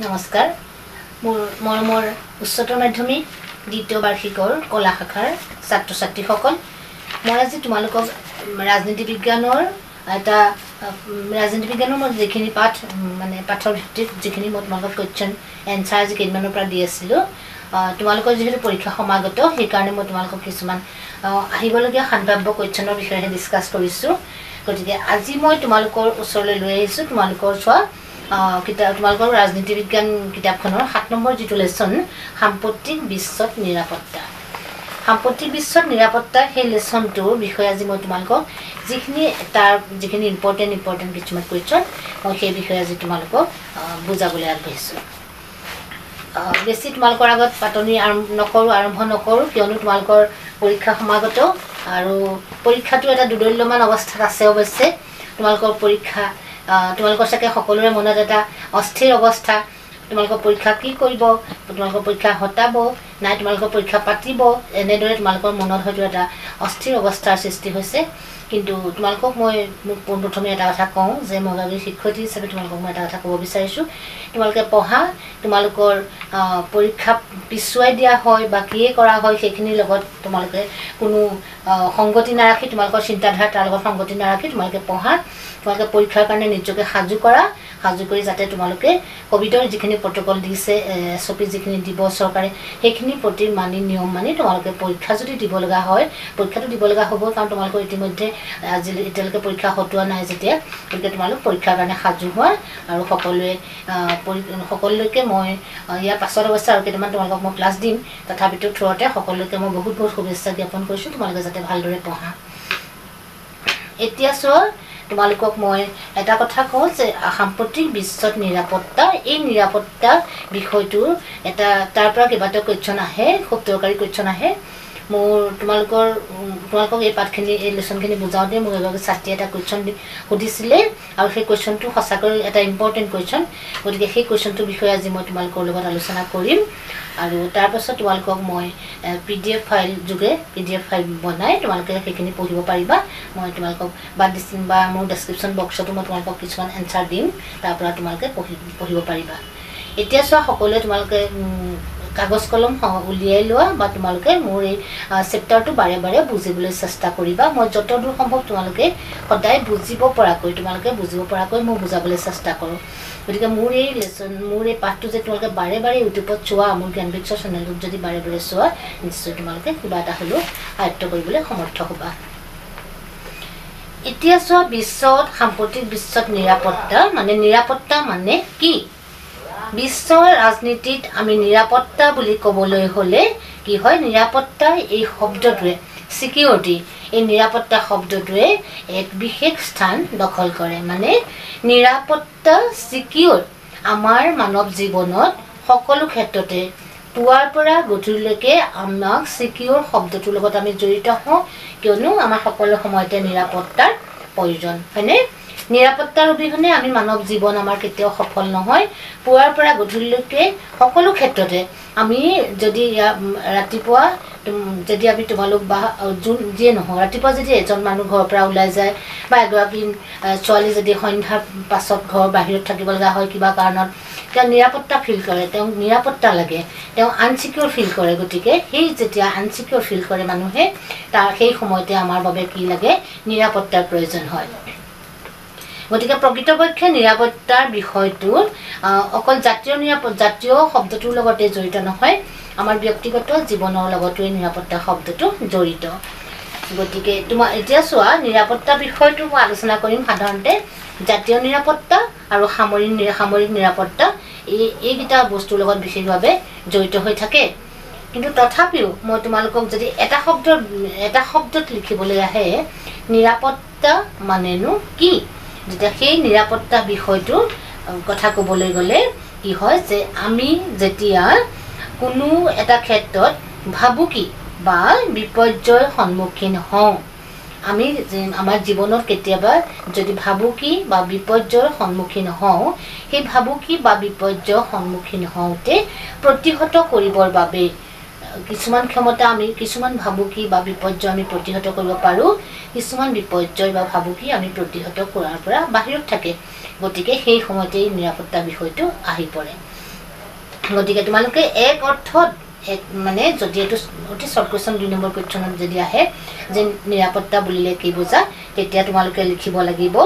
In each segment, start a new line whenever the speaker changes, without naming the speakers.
নমস্কাৰ। মোৰ মৰমৰ উচ্চতৰ মাধ্যমিক দ্বিতীয় বাৰ্ষিকৰ কলা শাখাৰ ছাত্ৰ ছাত্ৰীসকল মই আজি তোমালোকক ৰাজনীতি বিজ্ঞানৰ এটা ৰাজনীতি বিজ্ঞানৰ মই যিখিনি পাঠ মানে পাঠৰ ভিত্তিত যিখিনি মই তোমালোকক কুৱেশ্যন এনচাৰ আজি কেইদিনমানৰ পৰা দি আছিলোঁ তোমালোকৰ যিহেতু পৰীক্ষা সমাগত সেইকাৰণে মই তোমালোকক কিছুমান আহ, আহিবলগীয়া সাম্ভাৱ্য কুৱেশ্যনৰ বিষয়েহে ডিছকাছ কৰিছোঁ। গতিকে আজি মই তোমালোকৰ ওচৰলৈ লৈ আহিছোঁ তোমালোকৰ চোৱা কিতাপ তোমালোকৰ ৰাজনীতি বিজ্ঞান কিতাপখনৰ সাত নম্বৰ যিটো লেচন সাম্প্ৰতিক বিশ্বত নিৰাপত্তা। সাম্প্ৰতিক বিশ্বত নিৰাপত্তা সেই লেচনটোৰ বিষয়ে আজি মই তোমালোকক যিখিনি তাৰ যিখিনি ইম্পৰ্টেণ্ট ইম্পৰ্টেণ্ট কিছুমান কুৱেশ্যন মই সেই বিষয়ে আজি তোমালোকক বুজাবলৈ আগবাঢ়িছোঁ। বেছি তোমালোকৰ আগত পাতনি আৰম্ভ নকৰোঁ আৰম্ভ নকৰোঁ কিয়নো তোমালোকৰ পৰীক্ষা সমাগত আৰু পৰীক্ষাটো এটা দুদল্যমান অৱস্থাত আছে অৱশ্যে। তোমালোকৰ পৰীক্ষা তোমালোকৰ চাগে সকলোৰে মনত এটা অস্থিৰ অৱস্থা। তোমালোকৰ পৰীক্ষা কি কৰিব? তোমালোকৰ পৰীক্ষা হটাব নাই? তোমালোকৰ পৰীক্ষা পাতিব? এনেদৰে তোমালোকৰ মনত হয়তো এটা অস্থিৰ অৱস্থাৰ সৃষ্টি হৈছে। কিন্তু তোমালোকক মই মোক পোনপ্ৰথমে এটা কথা কওঁ যে মই এগৰাকী শিক্ষয়িত্ৰী হিচাপে তোমালোকক মই এটা কথা ক'ব বিচাৰিছোঁ। তোমালোকে পঢ়া তোমালোকৰ পৰীক্ষা পিছুৱাই দিয়া হয় বা কিয়ে কৰা হয় সেইখিনিৰ লগত তোমালোকে কোনো সংগতি নাৰাখি তোমালোকৰ চিন্তাধাৰা তাৰ লগত সংগতি নাৰাখি তোমালোকে পঢ়া তোমালোকে পৰীক্ষাৰ কাৰণে নিজকে সাজু কৰা সাজু কৰি যাতে তোমালোকে ক'ভিডৰ যিখিনি প্ৰট'কল দিছে এছ অ' পি যিখিনি দিব চৰকাৰে সেইখিনি প্ৰতি মানি নিয়ম মানি তোমালোকে পৰীক্ষা যদি দিব লগা হয় পৰীক্ষাটো দিব লগা হ'ব কাৰণ তোমালোকৰ ইতিমধ্যে আজি এতিয়ালৈকে পৰীক্ষা হটোৱা নাই যেতিয়া গতিকে তোমালোক পৰীক্ষাৰ কাৰণে সাজু হোৱা আৰু সকলোৱে সকলোলৈকে মই ইয়াৰ পাছত অৱশ্যে আৰু কেইটামান তোমালোকক মই ক্লাছ দিম। তথাপিতো থ্ৰুতে সকলোকে মই বহুত বহুত শুভেচ্ছা জ্ঞাপন কৰিছোঁ তোমালোকে যাতে ভালদৰে পঢ়া। এতিয়া চোৱা তোমালোকক মই এটা কথা কওঁ যে সাম্প্ৰতিক বিশ্বত নিৰাপত্তা এই নিৰাপত্তা বিষয়টোৰ এটা তাৰ পৰা কেইবাটাও কুৱেশ্যন আহে খুব দৰকাৰী কুৱেশ্যন আহে। মোৰ তোমালোকৰ তোমালোকক এই পাঠখিনি এই লেচনখিনি বুজাওঁতে মোক এগৰাকী ছাত্ৰীয়ে এটা কুৱেশ্যন সুধিছিলে আৰু সেই কুৱেশ্যনটো সঁচাকৈ এটা ইম্পৰ্টেণ্ট কুৱেশ্যন গতিকে সেই কুৱেশ্যনটোৰ বিষয়ে আজি মই তোমালোকৰ লগত আলোচনা কৰিম। আৰু তাৰপাছত তোমালোকক মই পি ডি এফ ফাইল যোগে পি ডি এফ ফাইল বনাই তোমালোকে সেইখিনি পঢ়িব পাৰিবা। মই তোমালোকক বা ডিচ- বা মোৰ ডেছক্ৰিপশ্যন বক্সতো মই তোমালোকক কিছুমান এনচাৰ দিম। তাৰ পৰা তোমালোকে পঢ়ি পঢ়িব পাৰিবা। এতিয়া চোৱা সকলোৱে তোমালোকে কাগজ কলম উলিয়াই লোৱা বা তোমালোকে মোৰ এই চেপ্টাৰটো বাৰে বাৰে বুজিবলৈ চেষ্টা কৰিবা। মই যত দূৰ সম্ভৱ তোমালোকে সদায় বুজিব পৰাকৈ তোমালোকে বুজিব পৰাকৈ মই বুজাবলৈ চেষ্টা কৰোঁ। গতিকে মোৰ এই লেচন মোৰ এই পাঠটো যে তোমালোকে বাৰে বাৰে ইউটিউবত চোৱা মোৰ জ্ঞান বিক্সৰ চেনেলটোত যদি বাৰে বাৰে চোৱা নিশ্চয় তোমালোকে কিবা এটা হ'লেও আয়ত্ব কৰিবলৈ সমৰ্থ হ'বা। এতিয়া চোৱা বিশ্বত সাম্প্ৰতিক বিশ্বত নিৰাপত্তা মানে নিৰাপত্তা মানে কি? বিশ্বৰ ৰাজনীতিত আমি নিৰাপত্তা বুলি ক'বলৈ হ'লে কি হয় নিৰাপত্তা এই শব্দটোৱে ছিকিউৰিটি এই নিৰাপত্তা শব্দটোৱে এক বিশেষ স্থান দখল কৰে। মানে নিৰাপত্তা ছিকিউৰ আমাৰ মানৱ জীৱনত সকলো ক্ষেত্ৰতে পুৱাৰ পৰা গধূলিলৈকে আমাক ছিকিউৰ শব্দটোৰ লগত আমি জড়িত হওঁ কিয়নো আমাৰ সকলো সময়তে নিৰাপত্তাৰ প্ৰয়োজন হয়নে? নিৰাপত্তাৰ অবিহনে আমি মানৱ জীৱন আমাৰ কেতিয়াও সফল নহয়। পুৱাৰ পৰা গধূলিলৈকে সকলো ক্ষেত্ৰতে আমি যদি ৰাতিপুৱা যদি আমি তোমালোক বা যোন যিয়ে নহওঁ ৰাতিপুৱা যদি এজন মানুহ ঘৰৰ পৰা ওলাই যায় বা এগৰাকী ছোৱালী যদি সন্ধ্যাৰ পাছত ঘৰৰ বাহিৰত থাকিব লগা হয় কিবা কাৰণত তেওঁ নিৰাপত্তা ফিল কৰে তেওঁক নিৰাপত্তা লাগে তেওঁ আনচিকিউৰ ফিল কৰে গতিকে সেই যেতিয়া আনচিকিউৰ ফিল কৰে মানুহে তাৰ সেই সময়তে আমাৰ বাবে কি লাগে নিৰাপত্তাৰ প্ৰয়োজন হয়। গতিকে প্ৰকৃতপক্ষে নিৰাপত্তাৰ বিষয়টো অকল জাতীয় নিৰাপদ জাতীয় শব্দটোৰ লগতে জড়িত নহয় আমাৰ ব্যক্তিগত জীৱনৰ লগতো এই নিৰাপত্তা শব্দটো জড়িত। গতিকে তোমাৰ এতিয়া চোৱা নিৰাপত্তা বিষয়টো মই আলোচনা কৰিম সাধাৰণতে জাতীয় নিৰাপত্তা আৰু সামৰিক সামৰিক নিৰাপত্তা এই এইকেইটা বস্তুৰ লগত বিশেষভাৱে জড়িত হৈ থাকে। কিন্তু তথাপিও মই তোমালোকক যদি এটা শব্দ এটা শব্দত লিখিবলৈ আহে নিৰাপত্তা মানেনো কি? যেতিয়া সেই নিৰাপত্তা বিষয়টোৰ আহ, কথা ক'বলৈ গ'লে কি হয় যে আমি যেতিয়া কোনো এটা ক্ষেত্ৰত ভাবুকি বা বিপৰ্যয়ৰ সন্মুখীন হওঁ আমি আমাৰ জীৱনত কেতিয়াবা যদি ভাবুকি বা বিপৰ্যয়ৰ সন্মুখীন হওঁ সেই ভাবুকি বা বিপৰ্যয়ৰ সন্মুখীন হওঁতে প্ৰতিহত কৰিবৰ বাবে কিছুমান ক্ষমতা আমি কিছুমান ভাবুকি বা বিপৰ্যয় আমি প্ৰতিহত কৰিব পাৰোঁ। কিছুমান বিপৰ্যয় বা ভাবুকি আমি প্ৰতিহত কৰাৰ পৰা বাহিৰত থাকে। গতিকে সেই সময়তেই নিৰাপত্তা বিষয়টো আহি পৰে। গতিকে তোমালোকে এক অৰ্থত এক মানে যদি এইটো অতি শ্বৰ্ট কুৱেশ্যন দুই নম্বৰ কুৱেশ্যনত যদি আহে যে নিৰাপত্তা বুলিলে কি বুজা তেতিয়া তোমালোকে লিখিব লাগিব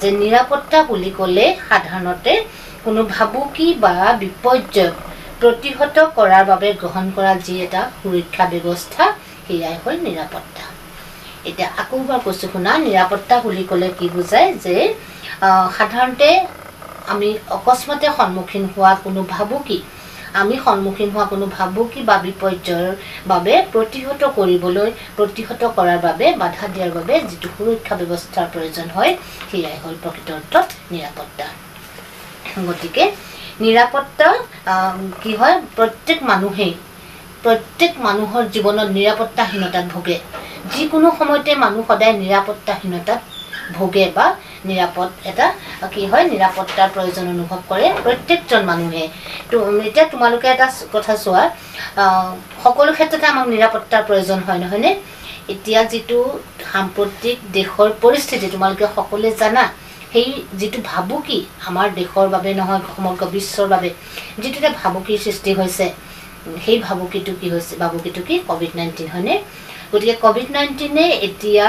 যে নিৰাপত্তা বুলি ক'লে সাধাৰণতে কোনো ভাবুকি বা বিপৰ্যয় প্ৰতিহত কৰাৰ বাবে গ্ৰহণ কৰা যি এটা সুৰক্ষা ব্যৱস্থা সেয়াই হ'ল নিৰাপত্তা। এতিয়া আকৌ এবাৰ কৈছোঁ শুনা নিৰাপত্তা বুলি ক'লে কি বুজায় যে সাধাৰণতে আমি অকস্মাতে সন্মুখীন হোৱা কোনো ভাবুকি আমি সন্মুখীন হোৱা কোনো ভাবুকি বা বিপৰ্যয়ৰ বাবে প্ৰতিহত কৰিবলৈ প্ৰতিহত কৰাৰ বাবে বাধা দিয়াৰ বাবে যিটো সুৰক্ষা ব্যৱস্থাৰ প্ৰয়োজন হয় সেয়াই হ'ল প্ৰকৃত অৰ্থত নিৰাপত্তা। গতিকে নিৰাপত্তা কি হয় প্ৰত্যেক মানুহেই প্ৰত্যেক মানুহৰ জীৱনত নিৰাপত্তাহীনতাত ভোগে। যিকোনো সময়তে মানুহ সদায় নিৰাপত্তাহীনতাত ভোগে বা নিৰাপদ এটা কি হয় নিৰাপত্তাৰ প্ৰয়োজন অনুভৱ কৰে প্ৰত্যেকজন মানুহে। তো এতিয়া তোমালোকে এটা কথা চোৱা সকলো ক্ষেত্ৰতে আমাক নিৰাপত্তাৰ প্ৰয়োজন হয় নহয়নে? এতিয়া যিটো সাম্প্ৰতিক দেশৰ পৰিস্থিতি তোমালোকে সকলোৱে জানা সেই যিটো ভাবুকি আমাৰ দেশৰ বাবে নহয় সমগ্ৰ বিশ্বৰ বাবে যিটো এটা ভাবুকিৰ সৃষ্টি হৈছে সেই ভাবুকিটো কি হৈছে ভাবুকিটো কি ক'ভিড নাইণ্টিন হয়নে? গতিকে ক'ভিড নাইণ্টিনে এতিয়া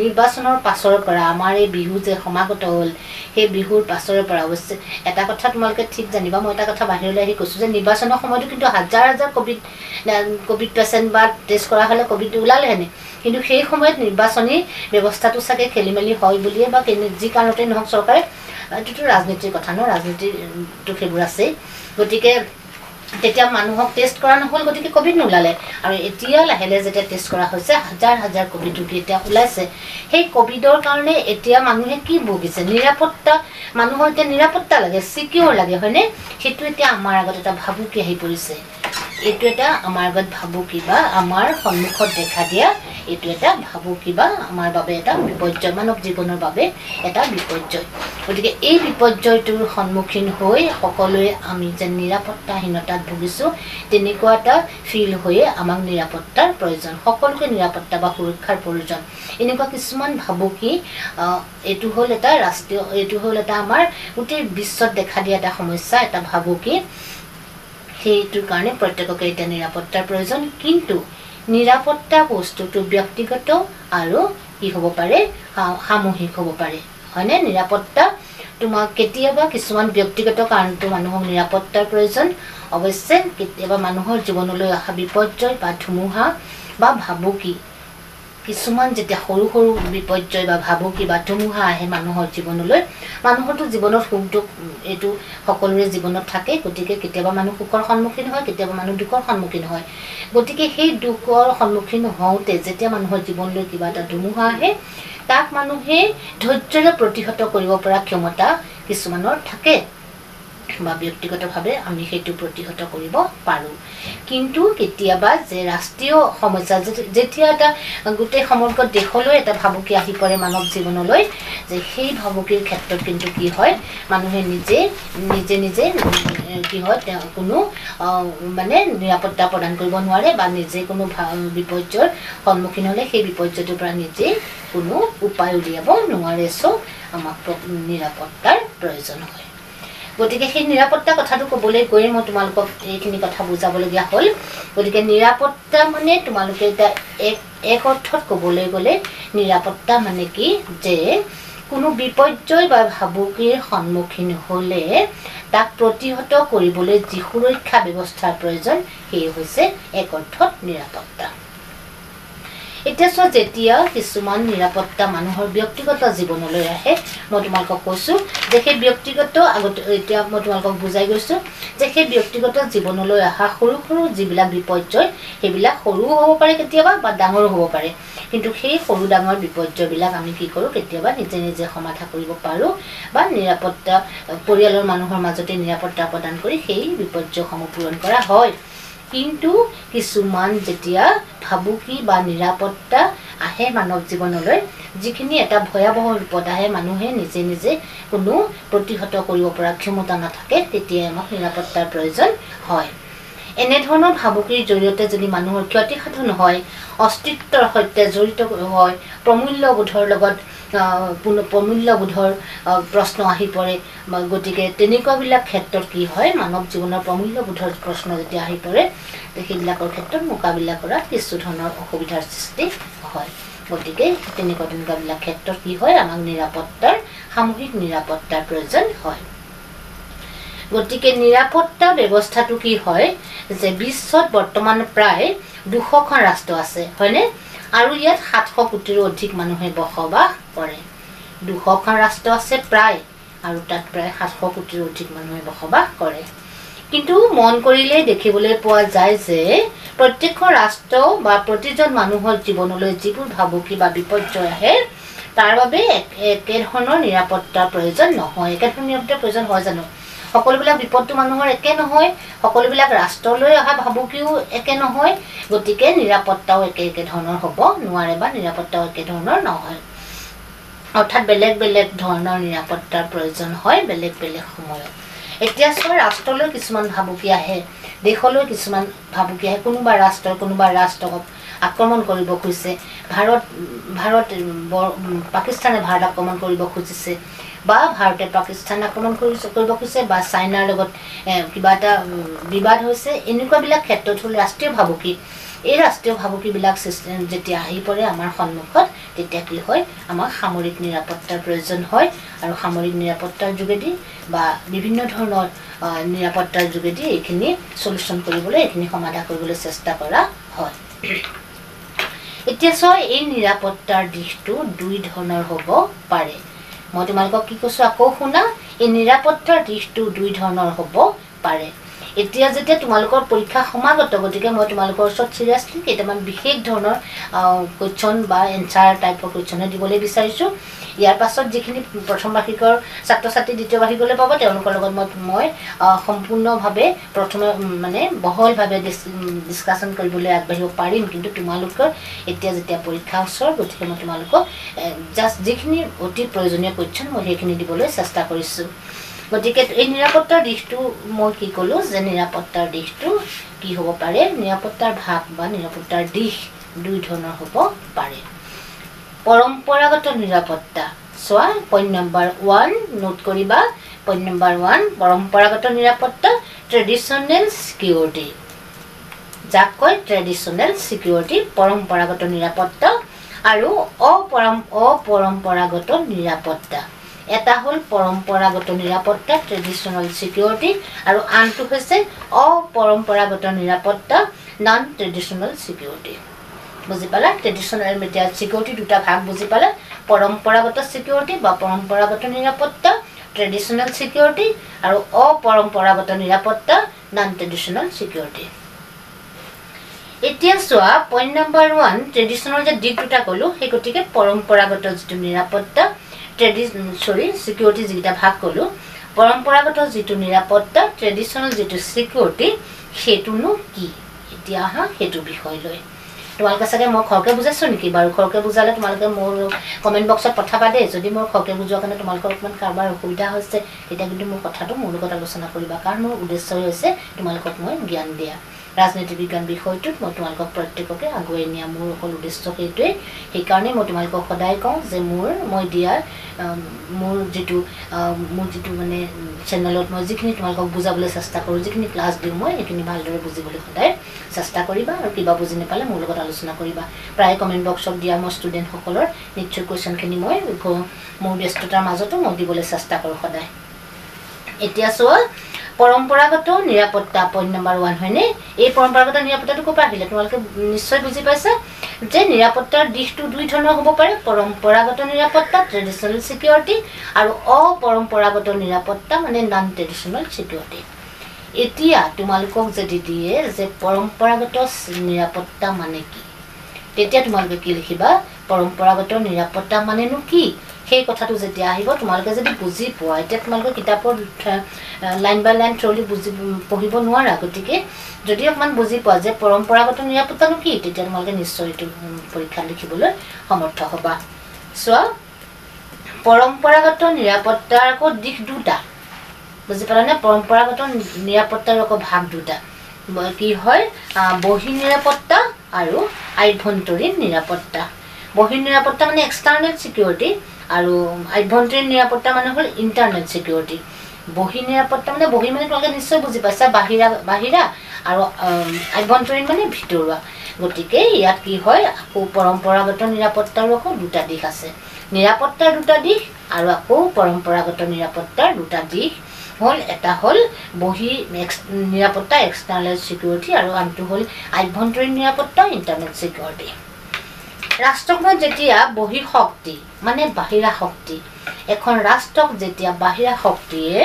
নিৰ্বাচনৰ পাছৰ পৰা আমাৰ এই বিহু যে সমাগত হ'ল সেই বিহুৰ পাছৰে পৰা অৱশ্যে এটা কথা তোমালোকে ঠিক জানিবা মই এটা কথা বাহিৰলৈ আহি কৈছোঁ যে নিৰ্বাচনৰ সময়তো কিন্তু হাজাৰ হাজাৰ ক'ভিড ক'ভিড পেচেণ্ট বা টেষ্ট কৰা হ'লে ক'ভিড ওলালেহেনে কিন্তু সেই সময়ত নিৰ্বাচনী ব্যৱস্থাটো চাগে খেলি মেলি হয় বুলিয়ে বা যি কাৰণতে নহওক চৰকাৰে এইটোতো ৰাজনীতিৰ কথা ন ৰাজনীতিটো সেইবোৰ আছেই। গতিকে তেতিয়া মানুহক টেষ্ট কৰা নহ'ল গতিকে ক'ভিড নোলালে। আৰু এতিয়া লাহে লাহে যেতিয়া টেষ্ট কৰা হৈছে হাজাৰ হাজাৰ ক'ভিড ৰোগী এতিয়া ওলাইছে। সেই ক'ভিডৰ কাৰণে এতিয়া মানুহে কি ভুগিছে? নিৰাপত্তা মানুহৰ এতিয়া নিৰাপত্তা লাগে চিকিউৰ লাগে হয়নে? সেইটো এতিয়া আমাৰ আগত এটা ভাবুকি আহি পৰিছে। এইটো এটা আমাৰ আগত ভাবুকি বা আমাৰ সন্মুখত দেখা দিয়া এইটো এটা ভাবুকি বা আমাৰ বাবে এটা বিপৰ্যয় মানৱ জীৱনৰ বাবে এটা বিপৰ্যয়। গতিকে এই বিপৰ্যয়টোৰ সন্মুখীন হৈ সকলোৱে আমি যেন নিৰাপত্তাহীনতাত ভুগিছোঁ তেনেকুৱা এটা ফিল হৈয়ে আমাক নিৰাপত্তাৰ প্ৰয়োজন সকলোকে নিৰাপত্তা বা সুৰক্ষাৰ প্ৰয়োজন। এনেকুৱা কিছুমান ভাবুকি এইটো হ'ল এটা ৰাষ্ট্ৰীয় এইটো হ'ল এটা আমাৰ গোটেই বিশ্বত দেখা দিয়া এটা সমস্যা এটা ভাবুকি সেইটোৰ কাৰণে প্ৰত্যেককে এতিয়া নিৰাপত্তাৰ প্ৰয়োজন। কিন্তু নিৰাপত্তা বস্তুটো ব্যক্তিগত আৰু কি হ'ব পাৰে? সামূহিক হ'ব পাৰে। হয়নে? নিৰাপত্তা তোমাক কেতিয়াবা কিছুমান ব্যক্তিগত কাৰণতো মানুহক নিৰাপত্তাৰ প্ৰয়োজন। অৱশ্যে কেতিয়াবা মানুহৰ জীৱনলৈ অহা বিপৰ্যয় বা ধুমুহা বা ভাবুকি কিছুমান যেতিয়া সৰু সৰু বিপৰ্যয় বা ভাবুকি বা ধুমুহা আহে মানুহৰ জীৱনলৈ মানুহৰতো জীৱনত সুখ দুখ এইটো সকলোৰে জীৱনত থাকে। গতিকে কেতিয়াবা মানুহ সুখৰ সন্মুখীন হয় কেতিয়াবা মানুহ দুখৰ সন্মুখীন হয়। গতিকে সেই দুখৰ সন্মুখীন হওঁতে যেতিয়া মানুহৰ জীৱনলৈ কিবা এটা ধুমুহা আহে তাক মানুহে ধৈৰ্যৰে প্ৰতিহত কৰিব পৰা ক্ষমতা কিছুমানৰ থাকে। বা ব্যক্তিগতভাৱে আমি সেইটো প্ৰতিহত কৰিব পাৰোঁ। কিন্তু কেতিয়াবা যে ৰাষ্ট্ৰীয় সমস্যা যেতিয়া এটা গোটেই সমগ্ৰ দেশলৈ এটা ভাবুকি আহি পৰে মানৱ জীৱনলৈ যে সেই ভাবুকিৰ ক্ষেত্ৰত কিন্তু কি হয় মানুহে নিজে নিজে নিজে কি হয় তেওঁ কোনো মানে নিৰাপত্তা প্ৰদান কৰিব নোৱাৰে বা নিজে কোনো বিপৰ্যয়ৰ সন্মুখীন হ'লে সেই বিপৰ্যয়টোৰ পৰা নিজে কোনো উপায় উলিয়াব নোৱাৰে। চ' আমাক নিৰাপত্তাৰ প্ৰয়োজন হয়। গতিকে সেই নিৰাপত্তা কথাটো ক'বলৈ গৈয়ে মই তোমালোকক এইখিনি কথা বুজাবলগীয়া হ'ল। গতিকে নিৰাপত্তা মানে তোমালোকে এতিয়া এক অৰ্থত ক'বলৈ গ'লে নিৰাপত্তা মানে কি? যে কোনো বিপৰ্যয় বা ভাবুকিৰ সন্মুখীন হ'লে তাক প্ৰতিহত কৰিবলৈ যি সুৰক্ষা ব্যৱস্থাৰ প্ৰয়োজন সেয়ে হৈছে এক অৰ্থত নিৰাপত্তা। এতিয়া চোৱা যেতিয়া কিছুমান নিৰাপত্তা মানুহৰ ব্যক্তিগত জীৱনলৈ আহে মই তোমালোকক কৈছোঁ যে সেই ব্যক্তিগত আগতে এতিয়া মই তোমালোকক বুজাই গৈছোঁ যে সেই ব্যক্তিগত জীৱনলৈ অহা সৰু সৰু যিবিলাক বিপৰ্যয় সেইবিলাক সৰুও হ'ব পাৰে কেতিয়াবা বা ডাঙৰো হ'ব পাৰে। কিন্তু সেই সৰু ডাঙৰ বিপৰ্যয়বিলাক আমি কি কৰোঁ কেতিয়াবা নিজে নিজে সমাধা কৰিব পাৰোঁ বা নিৰাপত্তা পৰিয়ালৰ মানুহৰ মাজতে নিৰাপত্তা প্ৰদান কৰি সেই বিপৰ্যয়সমূহ পূৰণ কৰা হয়। কিন্তু কিছুমান যেতিয়া ভাবুকি বা নিৰাপত্তা আহে মানৱ জীৱনলৈ যিখিনি এটা ভয়াৱহ বিপদ আহে মানুহে নিজে নিজে কোনো প্ৰতিহত কৰিব পৰা ক্ষমতা নাথাকে তেতিয়াই আমাক নিৰাপত্তাৰ প্ৰয়োজন হয়। এনেধৰণৰ ভাবুকিৰ জৰিয়তে যদি মানুহৰ ক্ষতিসাধন হয় অস্তিত্বৰ সৈতে জড়িত হয় প্ৰমূল্যবোধৰ লগত প্ৰমূল্যবোধৰ প্ৰশ্ন আহি পৰে গতিকে তেনেকুৱাবিলাক ক্ষেত্ৰত কি হয় মানৱ জীৱনৰ প্ৰমূল্যবোধৰ প্ৰশ্ন যেতিয়া আহি পৰে সেইবিলাকৰ ক্ষেত্ৰত মোকাবিলা কৰাত কিছু ধৰণৰ অসুবিধাৰ সৃষ্টি হয়। গতিকে তেনেকুৱা তেনেকুৱাবিলাক ক্ষেত্ৰত কি হয় আমাক নিৰাপত্তাৰ সামূহিক নিৰাপত্তাৰ প্ৰয়োজন হয়। গতিকে নিৰাপত্তা ব্যৱস্থাটো কি হয় যে বিশ্বত বৰ্তমান প্ৰায় দুশখন ৰাষ্ট্ৰ আছে হয়নে? আৰু ইয়াত সাতশ কোটিৰো অধিক মানুহে বসবাস কৰে। দুশখন ৰাষ্ট্ৰ আছে প্ৰায় আৰু তাত প্ৰায় সাতশ কোটিৰো অধিক মানুহে বসবাস কৰে। কিন্তু মন কৰিলেই দেখিবলৈ পোৱা যায় যে প্ৰত্যেকখন ৰাষ্ট্ৰ বা প্ৰতিজন মানুহৰ জীৱনলৈ যিবোৰ ভাবুকি বা বিপৰ্যয় আহে তাৰ বাবে একেধৰণৰ নিৰাপত্তাৰ প্ৰয়োজন নহয়। একেধৰণৰ নিৰাপত্তাৰ প্ৰয়োজন হয় জানো? সকলোবিলাক বিপদটো মানুহৰ একে নহয় সকলোবিলাক ৰাষ্ট্ৰলৈ অহা ভাবুকিও একে নহয় গতিকে নিৰাপত্তাও একে একে ধৰণৰ হ'ব নোৱাৰে বা নিৰাপত্তাও একে ধৰণৰ নহয়। অৰ্থাৎ বেলেগ বেলেগ ধৰণৰ নিৰাপত্তাৰ প্ৰয়োজন হয় বেলেগ বেলেগ সময়ত। এতিয়া চোৱা ৰাষ্ট্ৰলৈ কিছুমান ভাবুকি আহে দেশলৈ কিছুমান ভাবুকি আহে কোনোবা ৰাষ্ট্ৰই কোনোবা ৰাষ্ট্ৰক আক্ৰমণ কৰিব খুজিছে ভাৰত ভাৰত পাকিস্তানে ভাৰত আক্ৰমণ কৰিব খুজিছে বা ভাৰতে পাকিস্তান আক্ৰমণ কৰিব খুজিছে বা চাইনাৰ লগত কিবা এটা বিবাদ হৈছে এনেকুৱাবিলাক ক্ষেত্ৰত হ'ল ৰাষ্ট্ৰীয় ভাবুকি। এই ৰাষ্ট্ৰীয় ভাবুকিবিলাক যেতিয়া আহি পৰে আমাৰ সন্মুখত তেতিয়া কি হয় আমাক সামৰিক নিৰাপত্তাৰ প্ৰয়োজন হয় আৰু সামৰিক নিৰাপত্তাৰ যোগেদি বা বিভিন্ন ধৰণৰ নিৰাপত্তাৰ যোগেদি এইখিনি চলিউশ্যন কৰিবলৈ এইখিনি সমাধা কৰিবলৈ চেষ্টা কৰা হয়। এতিয়া চোৱা এই নিৰাপত্তাৰ দিশটো দুই ধৰণৰ হ'ব পাৰে। মই তোমালোকক কি কৈছোঁ আকৌ শুনা? এই নিৰাপত্তাৰ দিশটো দুই ধৰণৰ হ'ব পাৰে। এতিয়া যেতিয়া তোমালোকৰ পৰীক্ষা সমাগত গতিকে মই তোমালোকৰ ওচৰত চিৰিয়াছলি কেইটামান বিশেষ ধৰণৰ কুৱেশ্যন বা এনচাৰ টাইপৰ কুৱেশ্যনে দিবলৈ বিচাৰিছোঁ। ইয়াৰ পাছত যিখিনি প্ৰথম বাৰ্ষিকৰ ছাত্ৰ ছাত্ৰী দ্বিতীয় বাৰ্ষিকলৈ পাব তেওঁলোকৰ লগত মই মই সম্পূৰ্ণভাৱে প্ৰথমে মানে বহলভাৱে ডিছকাশ্যন কৰিবলৈ আগবাঢ়িব পাৰিম। কিন্তু তোমালোকৰ এতিয়া যেতিয়া পৰীক্ষা ওচৰ গতিকে মই তোমালোকক জাষ্ট যিখিনি অতি প্ৰয়োজনীয় কুৱেশ্যন মই সেইখিনি দিবলৈ চেষ্টা কৰিছোঁ। গতিকে এই নিৰাপত্তাৰ দিশটো মই কি ক'লোঁ যে নিৰাপত্তাৰ দিশটো কি হ'ব পাৰে? নিৰাপত্তাৰ ভাগ বা নিৰাপত্তাৰ দিশ দুই ধৰণৰ হ'ব পাৰে। পৰম্পৰাগত নিৰাপত্তা। চোৱা পইণ্ট নম্বৰ ওৱান নোট কৰিবা। পইণ্ট নম্বৰ ওৱান পৰম্পৰাগত নিৰাপত্তা ট্ৰেডিশ্যনেল ছিকিউৰিটি যাক কয় ট্ৰেডিশ্যনেল ছিকিউৰিটি পৰম্পৰাগত নিৰাপত্তা আৰু অপৰম অপৰম্পৰাগত নিৰাপত্তা। এটা হ'ল পৰম্পৰাগত নিৰাপত্তা ট্ৰেডিশ্যনেল ছিকিউৰিটি আৰু আনটো হৈছে অপৰম্পৰাগত নিৰাপত্তা নন ট্ৰেডিশ্যনেল ছিকিউৰিটি বুজি পালা? ট্ৰেডিশ্যনেল এতিয়া ছিকিউৰিটি দুটা ভাগ বুজি পালে। পৰম্পৰাগত ছিকিউৰিটি বা পৰম্পৰাগত নিৰাপত্তা ট্ৰেডিশ্যনেল ছিকিউৰিটি আৰু অপৰম্পৰাগত নিৰাপত্তা নন ট্ৰেডিশ্যনেল ছিকিউৰিটি এতিয়া চোৱা পইণ্ট নম্বৰ ওৱান ট্ৰেডিশ্যনেল যে দিশ দুটা ক'লোঁ সেই গতিকে পৰম্পৰাগত যিটো নিৰাপত্তা ট্ৰেডি চৰি ছিকিউৰিটি যিকেইটা ভাগ ক'লোঁ পৰম্পৰাগত যিটো নিৰাপত্তা ট্ৰেডিশ্যনেল যিটো ছিকিউৰিটি সেইটোনো কি? এতিয়া আহা সেইটো বিষয় লৈ। তোমালোকে চাগে মই খৰকৈ বুজাইছোঁ নেকি? বাৰু খৰকৈ বুজালে তোমালোকে মোৰ কমেণ্ট বক্সত পঠাবা দেই। যদি মোৰ খৰকৈ বুজোৱাৰ কাৰণে তোমালোকৰ অকণমান কাৰোবাৰ অসুবিধা হৈছে তেতিয়া কিন্তু মোৰ কথাটো মোৰ লগত আলোচনা কৰিবা। কাৰণ মোৰ উদ্দেশ্যই হৈছে তোমালোকক মই জ্ঞান দিয়া। ৰাজনীতি বিজ্ঞান বিষয়টোত মই তোমালোকক প্ৰত্যেককে আগুৱাই নিয়া মোৰ অকল উদ্দেশ্য সেইটোৱেই। সেইকাৰণে মই তোমালোকক সদায় কওঁ যে মোৰ মই দিয়াৰ মোৰ যিটো মোৰ যিটো মানে চেনেলত মই যিখিনি তোমালোকক বুজাবলৈ চেষ্টা কৰোঁ যিখিনি ক্লাছ দিওঁ মই সেইখিনি ভালদৰে বুজিবলৈ সদায় চেষ্টা কৰিবা আৰু কিবা বুজি নাপালে মোৰ লগত আলোচনা কৰিবা। প্ৰায় কমেণ্ট বক্সত দিয়া মই ষ্টুডেণ্টসকলৰ নিশ্চয় কুৱেশ্যনখিনি মই মোৰ ব্যস্ততাৰ মাজতো মই দিবলৈ চেষ্টা কৰোঁ সদায়। এতিয়া চোৱা পৰম্পৰাগত নিৰাপত্তা পইণ্ট নম্বৰ ওৱান হয়নে? এই পৰম্পৰাগত নিৰাপত্তাটো ক'ৰ পৰা আহিলে? তোমালোকে নিশ্চয় বুজি পাইছা যে নিৰাপত্তাৰ দিশটো দুই ধৰণৰ হ'ব পাৰে পৰম্পৰাগত নিৰাপত্তা ট্ৰেডিশ্যনেল ছিকিউৰিটি আৰু অপৰম্পৰাগত নিৰাপত্তা মানে নন ট্ৰেডিশ্যনেল ছিকিউৰিটি এতিয়া তোমালোকক যদি দিয়ে যে পৰম্পৰাগত নিৰাপত্তা মানে কি? তেতিয়া তোমালোকে কি লিখিবা? পৰম্পৰাগত নিৰাপত্তা মানেনো কি? সেই কথাটো যেতিয়া আহিব তোমালোকে যদি বুজি পোৱা এতিয়া তোমালোকে কিতাপৰ লাইন বাই লাইন থ্ৰলি বুজি পঢ়িব নোৱাৰা। গতিকে যদি অকণমান বুজি পোৱা যে পৰম্পৰাগত নিৰাপত্তানো কি তেতিয়া তোমালোকে নিশ্চয় এইটো পৰীক্ষাত লিখিবলৈ সমৰ্থ হ'বা। চোৱা পৰম্পৰাগত নিৰাপত্তাৰ আকৌ দিশ দুটা। বুজি পালানে? পৰম্পৰাগত নিৰাপত্তাৰ আকৌ ভাগ দুটা। কি হয়? বহী নিৰাপত্তা আৰু আভ্যন্তৰীণ নিৰাপত্তা। বহী নিৰাপত্তা মানে এক্সটাৰ্নেল ছিকিউৰিটি আৰু আভ্যন্তৰীণ নিৰাপত্তা মানে হ'ল ইণ্টাৰনেট ছিকিউৰিটি বহি নিৰাপত্তা মানে বহি মানে তোমালোকে নিশ্চয় বুজি পাইছা বাহিৰা বাহিৰা আৰু আভ্যন্তৰীণ মানে ভিতৰুৱা। গতিকে ইয়াত কি হয় আকৌ পৰম্পৰাগত নিৰাপত্তাৰো আকৌ দুটা দিশ আছে। নিৰাপত্তাৰ দুটা দিশ আৰু আকৌ পৰম্পৰাগত নিৰাপত্তাৰ দুটা দিশ। হ'ল এটা হ'ল বহি নিৰাপত্তা এক্সটাৰ্নেল ছিকিউৰিটি আৰু আনটো হ'ল আভ্যন্তৰীণ নিৰাপত্তা ইণ্টাৰনেট ছিকিউৰিটি ৰাষ্ট্ৰখনত যেতিয়া বহি শক্তি মানে বাহিৰা শক্তি এখন ৰাষ্ট্ৰক যেতিয়া বাহিৰা শক্তিয়ে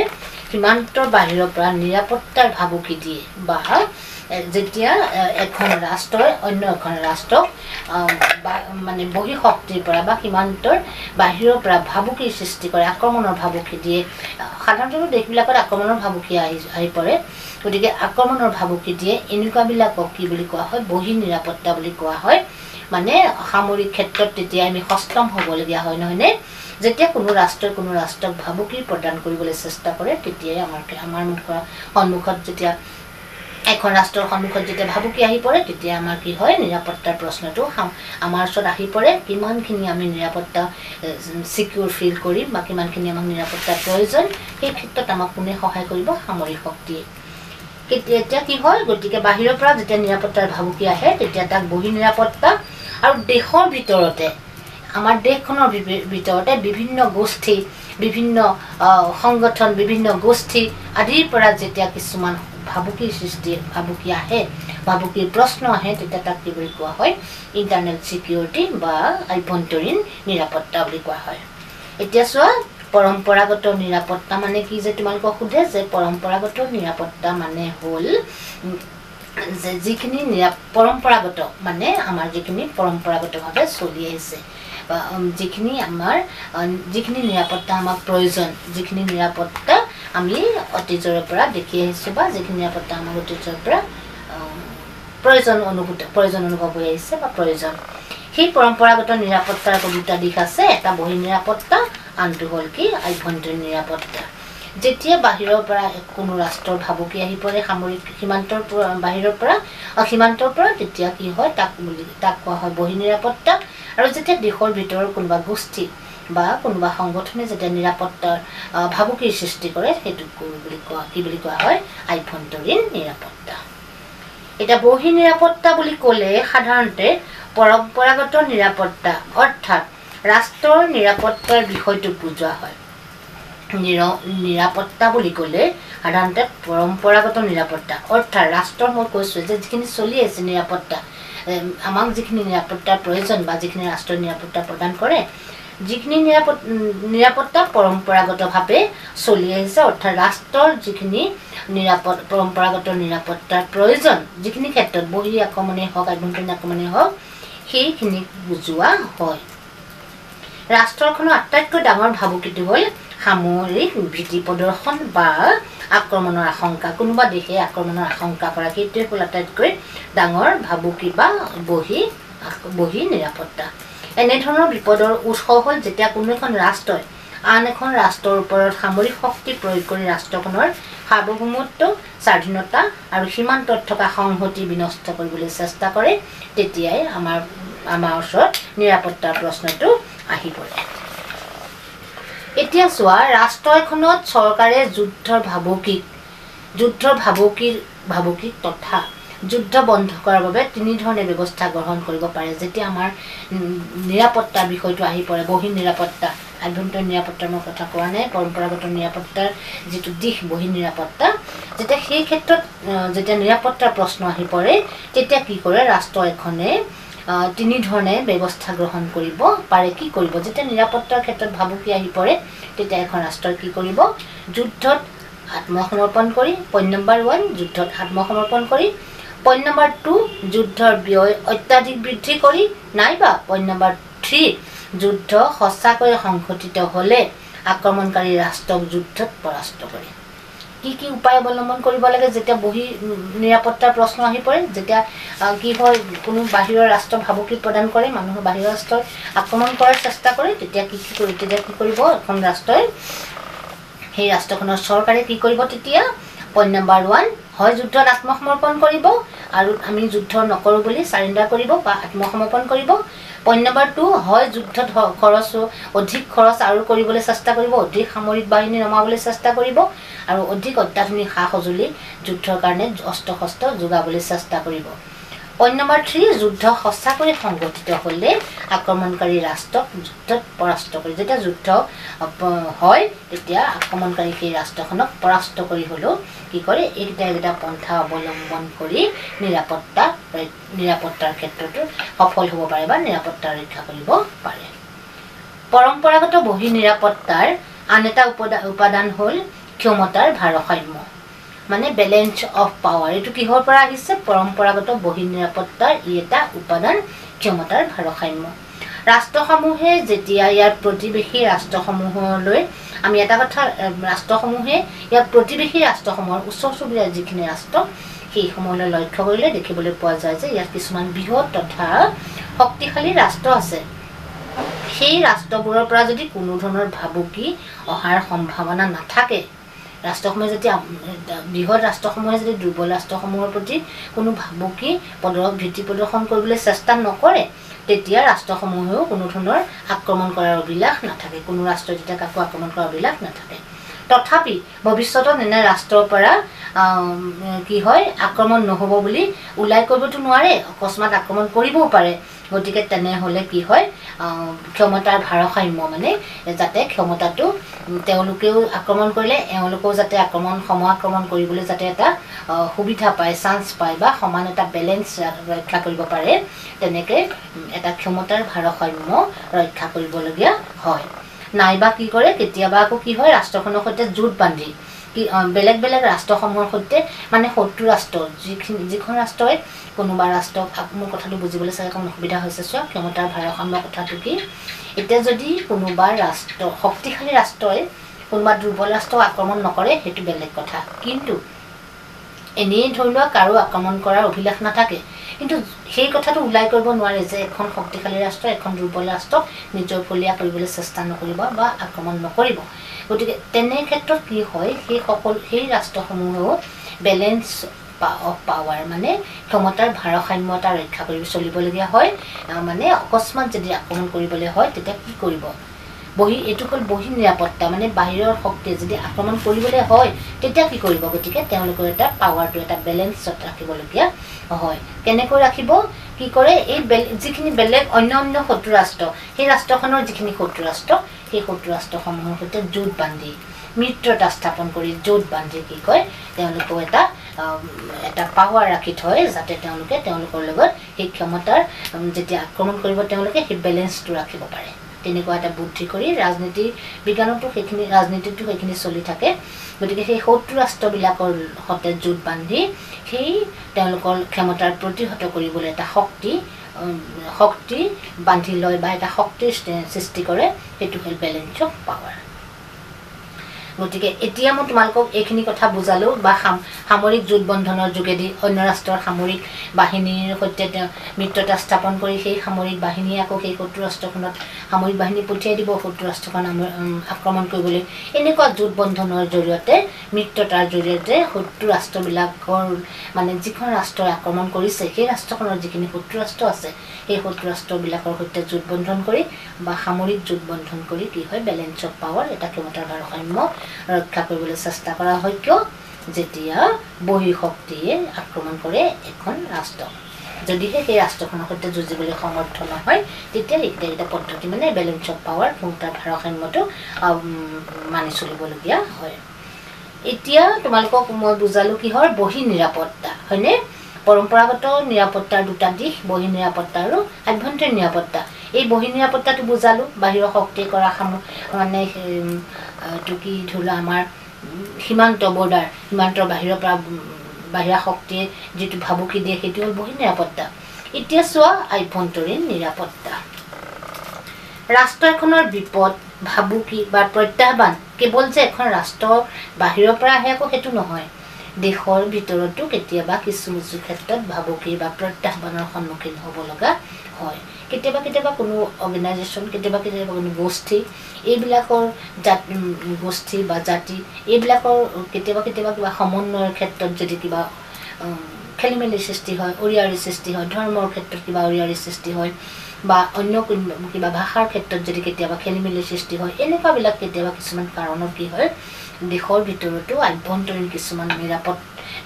সীমান্তৰ বাহিৰৰ পৰা নিৰাপত্তাৰ ভাবুকি দিয়ে বা যেতিয়া এখন ৰাষ্ট্ৰই অন্য এখন ৰাষ্ট্ৰক মানে বহি শক্তিৰ পৰা বা সীমান্তৰ বাহিৰৰ পৰা ভাবুকিৰ সৃষ্টি কৰে আক্ৰমণৰ ভাবুকি দিয়ে সাধাৰণতে দেশবিলাকত আক্ৰমণৰ ভাবুকি আহি আহি পৰে গতিকে আক্ৰমণৰ ভাবুকি দিয়ে এনেকুৱাবিলাকক কি বুলি কোৱা হয় বহি নিৰাপত্তা বুলি কোৱা হয় মানে সামৰিক ক্ষেত্ৰত তেতিয়া আমি সষ্টম হ'বলগীয়া হয় নহয়নে যেতিয়া কোনো ৰাষ্ট্ৰই কোনো ৰাষ্ট্ৰক ভাবুকি প্ৰদান কৰিবলৈ চেষ্টা কৰে তেতিয়াই আমাৰ আমাৰ মুখৰ সন্মুখত যেতিয়া এখন ৰাষ্ট্ৰৰ সন্মুখত যেতিয়া ভাবুকি আহি পৰে তেতিয়া আমাৰ কি হয় নিৰাপত্তাৰ প্ৰশ্নটো আমাৰ ওচৰত আহি পৰে কিমানখিনি আমি নিৰাপত্তা ছিকিউৰ ফিল কৰিম বা কিমানখিনি আমাক নিৰাপত্তাৰ প্ৰয়োজন সেই ক্ষেত্ৰত আমাক কোনে সহায় কৰিব? সামৰিক শক্তিয়ে। কেতিয়া এতিয়া কি হয় গতিকে বাহিৰৰ পৰা যেতিয়া নিৰাপত্তাৰ ভাবুকি আহে তেতিয়া তাক বহি নিৰাপত্তা আৰু দেশৰ ভিতৰতে আমাৰ দেশখনৰ ভিতৰতে বিভিন্ন গোষ্ঠী বিভিন্ন সংগঠন বিভিন্ন গোষ্ঠী আদিৰ পৰা যেতিয়া কিছুমান ভাবুকিৰ সৃষ্টি ভাবুকি আহে ভাবুকিৰ প্ৰশ্ন আহে তেতিয়া তাক কি বুলি কোৱা হয়? ইণ্টাৰনেট ছিকিউৰিটি বা আভ্যন্তৰীণ নিৰাপত্তা বুলি কোৱা হয়। এতিয়া চোৱা পৰম্পৰাগত নিৰাপত্তা মানে কি যে তোমালোকক সোধে যে পৰম্পৰাগত নিৰাপত্তা মানে হ'ল যে যিখিনি নিৰা পৰম্পৰাগত মানে আমাৰ যিখিনি পৰম্পৰাগতভাৱে চলি আহিছে বা যিখিনি আমাৰ যিখিনি নিৰাপত্তা আমাক প্ৰয়োজন যিখিনি নিৰাপত্তা আমি অতীজৰে পৰা দেখি আহিছোঁ বা যিখিনি নিৰাপত্তা আমাৰ অতীজৰ পৰা প্ৰয়োজন অনুভূত প্ৰয়োজন অনুভৱ হৈ আহিছে বা প্ৰয়োজন। সেই পৰম্পৰাগত নিৰাপত্তাৰ আকৌ দুটা দিশ আছে এটা বহি নিৰাপত্তা আনটো হ'ল কি আভ্যন্তৰীণ নিৰাপত্তা। যেতিয়া বাহিৰৰ পৰা কোনো ৰাষ্ট্ৰৰ ভাবুকি আহি পৰে সামৰিক সীমান্তৰ পৰা বাহিৰৰ পৰা সীমান্তৰ পৰা তেতিয়া কি হয় তাক বুলি তাক কোৱা হয় বহি নিৰাপত্তা। আৰু যেতিয়া দেশৰ ভিতৰৰ কোনোবা গোষ্ঠী বা কোনোবা সংগঠনে যেতিয়া নিৰাপত্তাৰ ভাবুকিৰ সৃষ্টি কৰে সেইটো বুলি কোৱা কি বুলি কোৱা হয়? আভ্যন্তৰীণ নিৰাপত্তা। এতিয়া বহি নিৰাপত্তা বুলি ক'লে সাধাৰণতে পৰম্পৰাগত নিৰাপত্তা অৰ্থাৎ ৰাষ্ট্ৰৰ নিৰাপত্তাৰ বিষয়টোক বুজোৱা হয়। নিৰ নিৰাপত্তা বুলি ক'লে সাধাৰণতে পৰম্পৰাগত নিৰাপত্তা অৰ্থাৎ ৰাষ্ট্ৰৰ মই কৈছোঁ যে যিখিনি চলি আছে নিৰাপত্তা আমাক যিখিনি নিৰাপত্তাৰ প্ৰয়োজন বা যিখিনি ৰাষ্ট্ৰৰ নিৰাপত্তা প্ৰদান কৰে যিখিনি নিৰাপত নিৰাপত্তা পৰম্পৰাগতভাৱে চলি আহিছে অৰ্থাৎ ৰাষ্ট্ৰৰ যিখিনি নিৰাপদ পৰম্পৰাগত নিৰাপত্তাৰ প্ৰয়োজন যিখিনি ক্ষেত্ৰত বহি আক্ৰমণেই হওক আভ্যন্তৰীণ আক্ৰমণেই হওক সেইখিনিক বুজোৱা হয়। ৰাষ্ট্ৰখনৰ আটাইতকৈ ডাঙৰ ভাবুকিটো হ'ল সামৰিক ভীতি প্ৰদৰ্শন বা আক্ৰমণৰ আশংকা। কোনোবা দেশে আক্ৰমণৰ আশংকা কৰা সেইটোৱে হ'ল আটাইতকৈ ডাঙৰ ভাবুকি বা বহি বহি নিৰাপত্তা। এনেধৰণৰ বিপদৰ উৎস হ'ল যেতিয়া কোনো এখন ৰাষ্ট্ৰই আন এখন ৰাষ্ট্ৰৰ ওপৰত সামৰিক শক্তি প্ৰয়োগ কৰি ৰাষ্ট্ৰখনৰ সাৰ্বভৌমত্ব স্বাধীনতা আৰু সীমান্তত থকা সংহতি বিনষ্ট কৰিবলৈ চেষ্টা কৰে তেতিয়াই আমাৰ আমাৰ ওচৰত নিৰাপত্তাৰ প্ৰশ্নটো আহি পৰে। এতিয়া চোৱা ৰাষ্ট্ৰ এখনত চৰকাৰে যুদ্ধৰ ভাবুকিক যুদ্ধৰ ভাবুকিৰ ভাবুকিক তথা যুদ্ধ বন্ধ কৰাৰ বাবে তিনিধৰণে ব্যৱস্থা গ্ৰহণ কৰিব পাৰে। যেতিয়া আমাৰ নিৰাপত্তাৰ বিষয়টো আহি পৰে বহি নিৰাপত্তা আভ্যন্তৰীণ নিৰাপত্তাৰ মই কথা কোৱা নাই পৰম্পৰাগত নিৰাপত্তাৰ যিটো দিশ বহি নিৰাপত্তা যেতিয়া সেই ক্ষেত্ৰত যেতিয়া নিৰাপত্তাৰ প্ৰশ্ন আহি পৰে তেতিয়া কি কৰে ৰাষ্ট্ৰ এখনে তিনিধৰণে ব্যৱস্থা গ্ৰহণ কৰিব পাৰে। কি কৰিব? যেতিয়া নিৰাপত্তাৰ ক্ষেত্ৰত ভাবুকি আহি পৰে তেতিয়া এখন ৰাষ্ট্ৰই কি কৰিব? যুদ্ধত আত্মসমৰ্পণ কৰি পইণ্ট নম্বৰ ওৱান যুদ্ধত আত্মসমৰ্পণ কৰি পইণ্ট নম্বৰ টু যুদ্ধৰ ব্যয় অত্যাধিক বৃদ্ধি কৰি নাইবা পইণ্ট নম্বৰ থ্ৰী যুদ্ধ সঁচাকৈ সংঘটিত হ'লে আক্ৰমণকাৰী ৰাষ্ট্ৰক যুদ্ধত পৰাস্ত কৰে। কি কি উপায় অৱলম্বন কৰিব লাগে যেতিয়া বহি নিৰাপত্তাৰ প্ৰশ্ন আহি পৰে যেতিয়া কি হয় কোনো বাহিৰৰ ৰাষ্ট্ৰ ভাবুকি প্ৰদান কৰে মানুহৰ বাহিৰৰ ৰাষ্ট্ৰই আক্ৰমণ কৰাৰ চেষ্টা কৰে তেতিয়া কি কি কৰিব তেতিয়া কি কৰিব এখন ৰাষ্ট্ৰই সেই ৰাষ্ট্ৰখনৰ চৰকাৰে কি কৰিব তেতিয়া পইণ্ট নম্বৰ ওৱান হয় যুদ্ধত আত্মসমৰ্পণ কৰিব আৰু আমি যুদ্ধ নকৰোঁ বুলি চাৰেণ্ডাৰ কৰিব বা আত্মসমৰ্পণ কৰিব। পইণ্ট নম্বৰ টু হয় যুদ্ধত খৰচ অধিক খৰচ আৰু কৰিবলৈ চেষ্টা কৰিব অধিক সামৰিক বাহিনী নমাবলৈ চেষ্টা কৰিব আৰু অধিক অত্যাধুনিক সা সঁজুলি যুদ্ধৰ কাৰণে অস্ত্ৰ শস্ত্ৰ যোগাবলৈ চেষ্টা কৰিব। পইণ্ট নম্বৰ থ্ৰী যুদ্ধ সঁচাকৈ সংগঠিত হ'লে আক্ৰমণকাৰী ৰাষ্ট্ৰক যুদ্ধত পৰাস্ত কৰি যেতিয়া যুদ্ধ হয় তেতিয়া আক্ৰমণকাৰী সেই ৰাষ্ট্ৰখনক পৰাস্ত কৰি হ'লেও কি কৰে এইকেইটা এইকেইটা পন্থা অৱলম্বন কৰি নিৰাপত্তা নিৰাপত্তাৰ ক্ষেত্ৰতো সফল হ'ব পাৰে বা নিৰাপত্তা ৰক্ষা কৰিব পাৰে। পৰম্পৰাগত বহি নিৰাপত্তাৰ আন এটা উপদা- উপাদান হ'ল ক্ষমতাৰ ভাৰসাম্য। মানে বেলেঞ্চ অফ পাৱাৰ এইটো কিহৰ পৰা আহিছে? পৰম্পৰাগত বহি নিৰাপত্তাৰ ই এটা উপাদান ক্ষমতাৰ ভাৰসাম্য। ৰাষ্ট্ৰসমূহে যেতিয়া ইয়াৰ প্ৰতিবেশী ৰাষ্ট্ৰসমূহলৈ আমি এটা কথা ৰাষ্ট্ৰসমূহে ইয়াৰ প্ৰতিবেশী ৰাষ্ট্ৰসমূহৰ ওচৰ চুবুৰীয়া যিখিনি ৰাষ্ট্ৰ সেইসমূহলৈ লক্ষ্য কৰিলে দেখিবলৈ পোৱা যায় যে ইয়াত কিছুমান বৃহৎ তথা শক্তিশালী ৰাষ্ট্ৰ আছে। সেই ৰাষ্ট্ৰবোৰৰ পৰা যদি কোনো ধৰণৰ ভাবুকি অহাৰ সম্ভাৱনা নাথাকে ৰাষ্ট্ৰসমূহে যদি বৃহৎ ৰাষ্ট্ৰসমূহে যদি দুৰ্বল ৰাষ্ট্ৰসমূহৰ প্ৰতি কোনো ভাবুকি প্ৰদৰ ভীতি প্ৰদৰ্শন কৰিবলৈ চেষ্টা নকৰে তেতিয়া ৰাষ্ট্ৰসমূহেও কোনো ধৰণৰ আক্ৰমণ কৰাৰ অভিলাষ নাথাকে। কোনো ৰাষ্ট্ৰই তেতিয়া কাকো আক্ৰমণ কৰাৰ অভিলাষ নাথাকে। তথাপি ভৱিষ্যতত এনে ৰাষ্ট্ৰৰ পৰা কি হয় আক্ৰমণ নহ'ব বুলি ওলাই কৰিবতো নোৱাৰে অকস্মাত আক্ৰমণ কৰিবও পাৰে। গতিকে তেনেহ'লে কি হয় ক্ষমতাৰ ভাৰসাম্য মানে যাতে ক্ষমতাটো তেওঁলোকেও আক্ৰমণ কৰিলে এওঁলোকেও যাতে আক্ৰমণ সম আক্ৰমণ কৰিবলৈ যাতে এটা সুবিধা পায় চান্স পায় বা সমান এটা বেলেঞ্চ ৰক্ষা কৰিব পাৰে তেনেকৈ এটা ক্ষমতাৰ ভাৰসাম্য ৰক্ষা কৰিবলগীয়া হয়। নাইবা কি কৰে কেতিয়াবা আকৌ কি হয় ৰাষ্ট্ৰখনৰ সৈতে জোঁট বান্ধি বেলেগ বেলেগ ৰাষ্ট্ৰসমূহৰ সৈতে মানে শত্ৰু ৰাষ্ট্ৰ যিখিনি যিখন ৰাষ্ট্ৰই কোনোবা ৰাষ্ট্ৰক মোৰ কথাটো বুজিবলৈ চাগে অকণ অসুবিধা হৈছে চোৱা ক্ষমতাৰ ভাৰসাম্য কথাটো কি? এতিয়া যদি কোনোবা ৰাষ্ট্ৰ শক্তিশালী ৰাষ্ট্ৰই কোনোবা দুৰ্বল ৰাষ্ট্ৰক আক্ৰমণ নকৰে সেইটো বেলেগ কথা। কিন্তু এনেই ধৰি লোৱা কাৰো আক্ৰমণ কৰাৰ অভিলাষ নাথাকে কিন্তু সেই কথাটো ওলাই কৰিব নোৱাৰে যে এখন শক্তিশালী ৰাষ্ট্ৰ এখন দুৰ্বল ৰাষ্ট্ৰক নিজৰ ফলীয়া কৰিবলৈ চেষ্টা নকৰিব বা আক্ৰমণ নকৰিব। গতিকে তেনে ক্ষেত্ৰত কি হয় সেই সকলো সেই ৰাষ্ট্ৰসমূহেও বেলেঞ্চ অফ পাৱাৰ মানে ক্ষমতাৰ ভাৰসাম্যতা ৰক্ষা কৰি চলিবলগীয়া হয়। মানে অকস্মাত যদি আক্ৰমণ কৰিবলৈ হয় তেতিয়া কি কৰিব? বহি এইটো হ'ল বহি নিৰাপত্তা মানে বাহিৰৰ শক্তিয়ে যদি আক্ৰমণ কৰিবলৈ হয় তেতিয়া কি কৰিব? গতিকে তেওঁলোকৰ এটা পাৱাৰটো এটা বেলেঞ্চত ৰাখিবলগীয়া হয়। কেনেকৈ ৰাখিব? কি কৰে? এই বেল যিখিনি বেলেগ অন্য অন্য শত্ৰু ৰাষ্ট্ৰ সেই ৰাষ্ট্ৰখনৰ যিখিনি শত্ৰু ৰাষ্ট্ৰ সেই শত্ৰু ৰাষ্ট্ৰসমূহৰ সৈতে জোঁট বান্ধি মিত্ৰতা স্থাপন কৰি জোঁট বান্ধি কি কয় তেওঁলোকেও এটা এটা পাৱাৰ ৰাখি থয় যাতে তেওঁলোকে তেওঁলোকৰ লগত সেই ক্ষমতাৰ যেতিয়া আক্ৰমণ কৰিব তেওঁলোকে সেই বেলেঞ্চটো ৰাখিব পাৰে। তেনেকুৱা এটা বুদ্ধি কৰি ৰাজনীতি বিজ্ঞানতো সেইখিনি ৰাজনীতিতো সেইখিনি চলি থাকে। গতিকে সেই শত্ৰু ৰাষ্ট্ৰবিলাকৰ সৈতে জোঁট বান্ধি সেই তেওঁলোকৰ ক্ষমতাৰ প্ৰতিহত কৰিবলৈ এটা শক্তি শক্তি বান্ধি লয় বা এটা শক্তিৰ সৃষ্টি কৰে সেইটো হ'ল বেলেঞ্চ অফ পাৱাৰ। গতিকে এতিয়া মই তোমালোকক এইখিনি কথা বুজালোঁ বা সাম সামৰিক জোট বন্ধনৰ যোগেদি অন্য ৰাষ্ট্ৰৰ সামৰিক বাহিনীৰ সৈতে তেওঁ মিত্ৰতা স্থাপন কৰি সেই সামৰিক বাহিনীয়ে আকৌ সেই শত্ৰু ৰাষ্ট্ৰখনত সামৰিক বাহিনী পঠিয়াই দিব শত্ৰু ৰাষ্ট্ৰখন আক্ৰমণ কৰিবলৈ। এনেকুৱা জোট বন্ধনৰ জৰিয়তে মিত্ৰতাৰ জৰিয়তে শত্ৰু ৰাষ্ট্ৰবিলাকৰ মানে যিখন ৰাষ্ট্ৰই আক্ৰমণ কৰিছে সেই ৰাষ্ট্ৰখনৰ যিখিনি শত্ৰু ৰাষ্ট্ৰ আছে সেই শত্ৰু ৰাষ্ট্ৰবিলাকৰ সৈতে জোট বন্ধন কৰি বা সামৰিক জোট বন্ধন কৰি কি হয় বেলেঞ্চ অফ পাৱাৰ এটা ক্ষমতাৰ ভাৰসাম্য ৰক্ষা কৰিবলৈ চেষ্টা কৰা হয় কিয়? যেতিয়া বহিঃশক্তিয়ে আক্ৰমণ কৰে এখন ৰাষ্ট্ৰ। যদিহে সেই ৰাষ্ট্ৰখনৰ সৈতে যুঁজিবলৈ সমৰ্থ নহয় তেতিয়া এইকেইটা পদ্ধতি মানে বেলেঞ্চ অফ পাৱাৰ ক্ষমতাৰ ভাৰসাম্যটো মানি চলিবলগীয়া হয়। এতিয়া তোমালোকক মই বুজালোঁ কিহৰ? বহি নিৰাপত্তা হয়নে? পৰম্পৰাগত নিৰাপত্তাৰ দুটা দিশ বহি নিৰাপত্তা আৰু আভ্যন্তৰীণ নিৰাপত্তা। এই বহি নিৰাপত্তাটো বুজালোঁ বাহিৰৰ শক্তিয়ে কৰা সাম মানে ধৰি লোৱা আমাৰ সীমান্ত বৰ্ডাৰ সীমান্তৰ বাহিৰৰ পৰা বাহিৰা শক্তিয়ে যিটো ভাবুকি দিয়ে সেইটো হ'ল বহি নিৰাপত্তা। এতিয়া চোৱা আভ্যন্তৰীণ নিৰাপত্তা। ৰাষ্ট্ৰ এখনৰ বিপদ ভাবুকি বা প্ৰত্যাহ্বান কেৱল যে এখন ৰাষ্ট্ৰৰ বাহিৰৰ পৰা আহে আকৌ সেইটো নহয়। দেশৰ ভিতৰতো কেতিয়াবা কিছু কিছু ক্ষেত্ৰত ভাবুকি বা প্ৰত্যাহ্বানৰ সন্মুখীন হ'ব লগা হয়। কেতিয়াবা কেতিয়াবা কোনো অৰ্গেনাইজেশ্যন কেতিয়াবা কেতিয়াবা কোনো গোষ্ঠী এইবিলাকৰ জাত গোষ্ঠী বা জাতি এইবিলাকৰ কেতিয়াবা কেতিয়াবা কিবা সমন্বয়ৰ ক্ষেত্ৰত যদি কিবা খেলি মেলিৰ সৃষ্টি হয় অৰিয়াৰিৰ সৃষ্টি হয় ধৰ্মৰ ক্ষেত্ৰত কিবা অৰিয়াৰিৰ সৃষ্টি হয় বা অন্য কিবা ভাষাৰ ক্ষেত্ৰত যদি কেতিয়াবা খেলি মেলিৰ সৃষ্টি হয় এনেকুৱাবিলাক কেতিয়াবা কিছুমান কাৰণত কি হয় দেশৰ ভিতৰতো আভ্যন্তৰীণ কিছুমান নিৰাপদ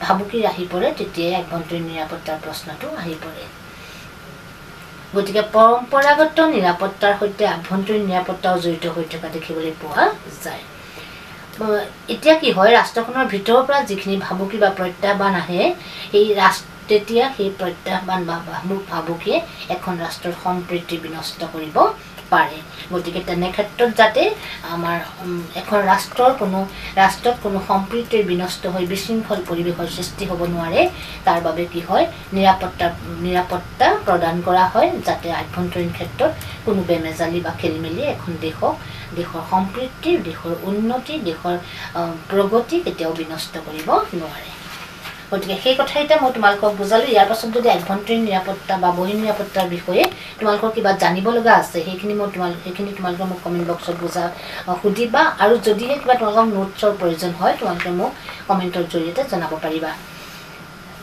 ভাবুকি আহি পৰে তেতিয়াই আভ্যন্তৰীণ নিৰাপত্তাৰ প্ৰশ্নটো আহি পৰে। গতিকে পৰম্পৰাগত নিৰাপত্তাৰ সৈতে আভ্যন্তৰীণ নিৰাপত্তাও জড়িত হৈ থকা দেখিবলৈ পোৱা যায়। এতিয়া কি হয় ৰাষ্ট্ৰখনৰ ভিতৰৰ পৰা যিখিনি ভাবুকি বা প্ৰত্যাহ্বান আহে সেই ৰাষ্ট্ৰ তেতিয়া সেই প্ৰত্যাহ্বান বা ভাবুকিয়ে এখন ৰাষ্ট্ৰৰ সম্প্ৰীতি বিনষ্ট কৰিব পাৰে। গতিকে তেনে ক্ষেত্ৰত যাতে আমাৰ এখন ৰাষ্ট্ৰৰ কোনো ৰাষ্ট্ৰত কোনো সম্প্ৰীতিৰ বিনষ্ট হৈ বিশৃংখল পৰিৱেশৰ সৃষ্টি হ'ব নোৱাৰে তাৰ বাবে কি হয় নিৰাপত্তা নিৰাপত্তা প্ৰদান কৰা হয় যাতে আভ্যন্তৰীণ ক্ষেত্ৰত কোনো বেমেজালি বা খেলি মেলি এখন দেশক দেশৰ সম্প্ৰীতি দেশৰ উন্নতি দেশৰ প্ৰগতি কেতিয়াও বিনষ্ট কৰিব নোৱাৰে। গতিকে সেই কথা এতিয়া মই তোমালোকক বুজালোঁ। ইয়াৰ পাছত যদি আভ্যন্তৰীণ নিৰাপত্তা বা বহি নিৰাপত্তাৰ বিষয়ে তোমালোকৰ কিবা জানিব লগা আছে সেইখিনি মই তোমালোক সেইখিনি তোমালোকে মোক কমেণ্ট বক্সত বুজা সুধিবা আৰু যদিহে কিবা তোমালোকক নোটছৰ প্ৰয়োজন হয় তোমালোকে মোক কমেণ্টৰ জৰিয়তে জনাব পাৰিবা।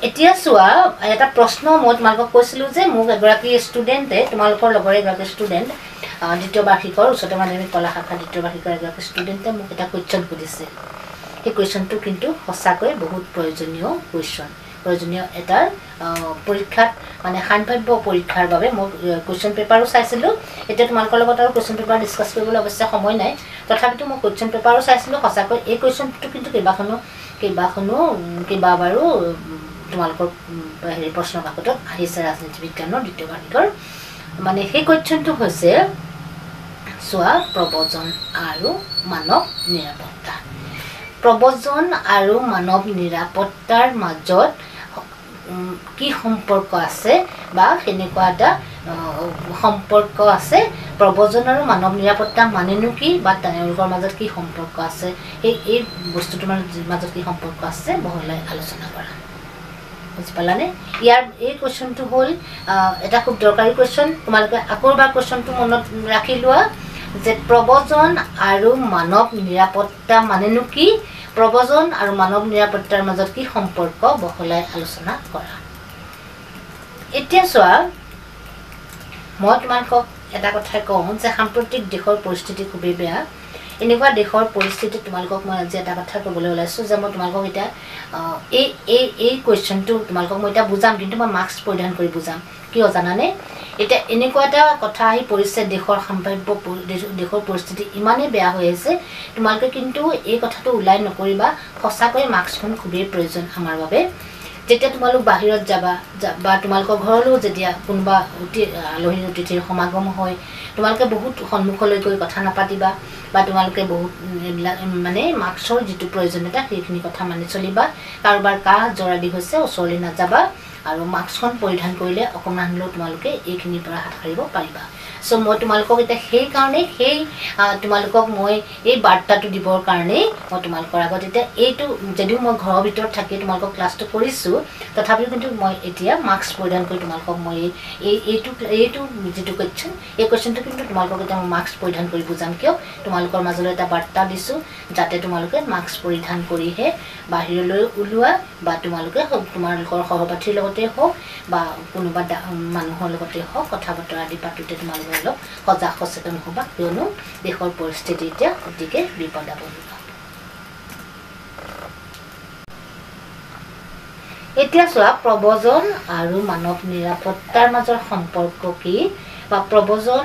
এতিয়া চোৱা এটা প্ৰশ্ন মই তোমালোকক কৈছিলোঁ যে মোক এগৰাকী ষ্টুডেণ্টে তোমালোকৰ লগৰে এগৰাকী ষ্টুডেণ্ট দ্বিতীয় বাৰ্ষিকৰ উচ্চতৰ মাধ্যমিক কলা শাখা দ্বিতীয় বাৰ্ষিকৰ এগৰাকী ষ্টুডেণ্টে মোক এটা কুৱেশ্যন সুধিছিল সেই কুৱেশ্যনটো কিন্তু সঁচাকৈ বহুত প্ৰয়োজনীয় কুৱেশ্যন। প্ৰয়োজনীয় এটাৰ পৰীক্ষাত মানে সাম্ভাৱ্য পৰীক্ষাৰ বাবে মই কুৱেশ্যন পেপাৰো চাইছিলোঁ। এতিয়া তোমালোকৰ লগত আৰু কুৱেশ্যন পেপাৰ ডিছকাছ কৰিবলৈ অৱশ্যে সময় নাই। তথাপিতো মই কুৱেশ্যন পেপাৰো চাইছিলোঁ সঁচাকৈ এই কুৱেশ্যনটো কিন্তু কেইবাখনো কেইবাখনো কেইবাবাৰো তোমালোকৰ হেৰি প্ৰশ্ন কাকতত আহিছে ৰাজনীতি বিজ্ঞানৰ দ্বিতীয় বাৰ্ষিকৰ। মানে সেই কুৱেশ্যনটো হৈছে চোৱা প্ৰবজন আৰু মানৱ নিৰাপত্তা। প্ৰবজন আৰু মানৱ নিৰাপত্তাৰ মাজত কি সম্পৰ্ক আছে বা সেনেকুৱা এটা সম্পৰ্ক আছে প্ৰবজন আৰু মানৱ নিৰাপত্তা মানেনো কি বা তেওঁলোকৰ মাজত কি সম্পৰ্ক আছে সেই এই বস্তুটোৰ মাজত কি সম্পৰ্ক আছে বহলাই আলোচনা কৰা। বুজি পালানে? ইয়াৰ এই কুৱেশ্যনটো হ'ল এটা খুব দৰকাৰী কুৱেশ্যন তোমালোকে আকৌ এবাৰ কুৱেশ্যনটো মনত ৰাখি লোৱা। যে প্ৰবজন আৰু মানৱ নিৰাপত্তা মানেনো কি? প্ৰবজন আৰু মানৱ নিৰাপত্তাৰ মাজত কি সম্পৰ্ক? বহলাই আলোচনা কৰা। এতিয়া চোৱা মই তোমালোকক এটা কথাই কওঁ যে সাম্প্ৰতিক দেশৰ পৰিস্থিতি খুবেই বেয়া। এনেকুৱা দেশৰ পৰিস্থিতিত তোমালোকক মই আজি এটা কথা ক'বলৈ ওলাইছোঁ যে মই তোমালোকক এতিয়া এই এই এই কুৱেশ্যনটো তোমালোকক মই এতিয়া বুজাম কিন্তু মই মাস্ক পৰিধান কৰি বুজাম। কিয় জানানে? এতিয়া এনেকুৱা এটা কথা আহি পৰিছে দেশৰ সাম্ভাৱ্য দেশৰ পৰিস্থিতি ইমানেই বেয়া হৈ আহিছে তোমালোকে কিন্তু এই কথাটো ওলাই নকৰিবা। সঁচাকৈ মাস্কখন খুবেই প্ৰয়োজন আমাৰ বাবে। যেতিয়া তোমালোক বাহিৰত যাবা বা তোমালোকৰ ঘৰলৈও যেতিয়া কোনোবা অতি আলহী অতিথিৰ সমাগম হয় তোমালোকে বহুত সন্মুখলৈ গৈ কথা নাপাতিবা বা তোমালোকে বহুত এইবিলাক মানে মাস্কৰ যিটো প্ৰয়োজনীয়তা সেইখিনি কথা মানি চলিবা। কাৰোবাৰ কাহ জ্বৰ আদি হৈছে ওচৰলৈ নাযাবা আৰু মাস্কখন পৰিধান কৰিলে অকণমান হ'লেও তোমালোকে এইখিনিৰ পৰা হাত সাৰিব পাৰিবা। চ' মই তোমালোকক এতিয়া সেইকাৰণেই সেই তোমালোকক মই এই বাৰ্তাটো দিবৰ কাৰণেই মই তোমালোকৰ আগত এতিয়া এইটো যদিও মই ঘৰৰ ভিতৰত থাকি তোমালোকক ক্লাছটো কৰিছোঁ তথাপিও কিন্তু মই এতিয়া মাস্ক পৰিধান কৰি তোমালোকক মই এই এইটো এইটো যিটো কুৱেশ্যন এই কুৱেশ্যনটো কিন্তু তোমালোকক এতিয়া মই মাস্ক পৰিধান কৰি বুজাম কিয়? তোমালোকৰ মাজলৈ এটা বাৰ্তা দিছোঁ যাতে তোমালোকে মাস্ক পৰিধান কৰিহে বাহিৰলৈ ওলোৱা বা তোমালোকে তোমালোকৰ সহপাঠীৰ লগতে হওক বা কোনোবা মানুহৰ লগতে হওক কথা বতৰা আদি পাতোঁতে তোমালোকে অলপ সজাগ সচেতন হ'বা কিয়নো দেশৰ পৰিস্থিতি এতিয়া অতিকে বিপদাপন্ন। এতিয়া চোৱা প্ৰবজন আৰু মানৱ নিৰাপত্তাৰ মাজৰ সম্পৰ্ক কি? বা প্ৰবজন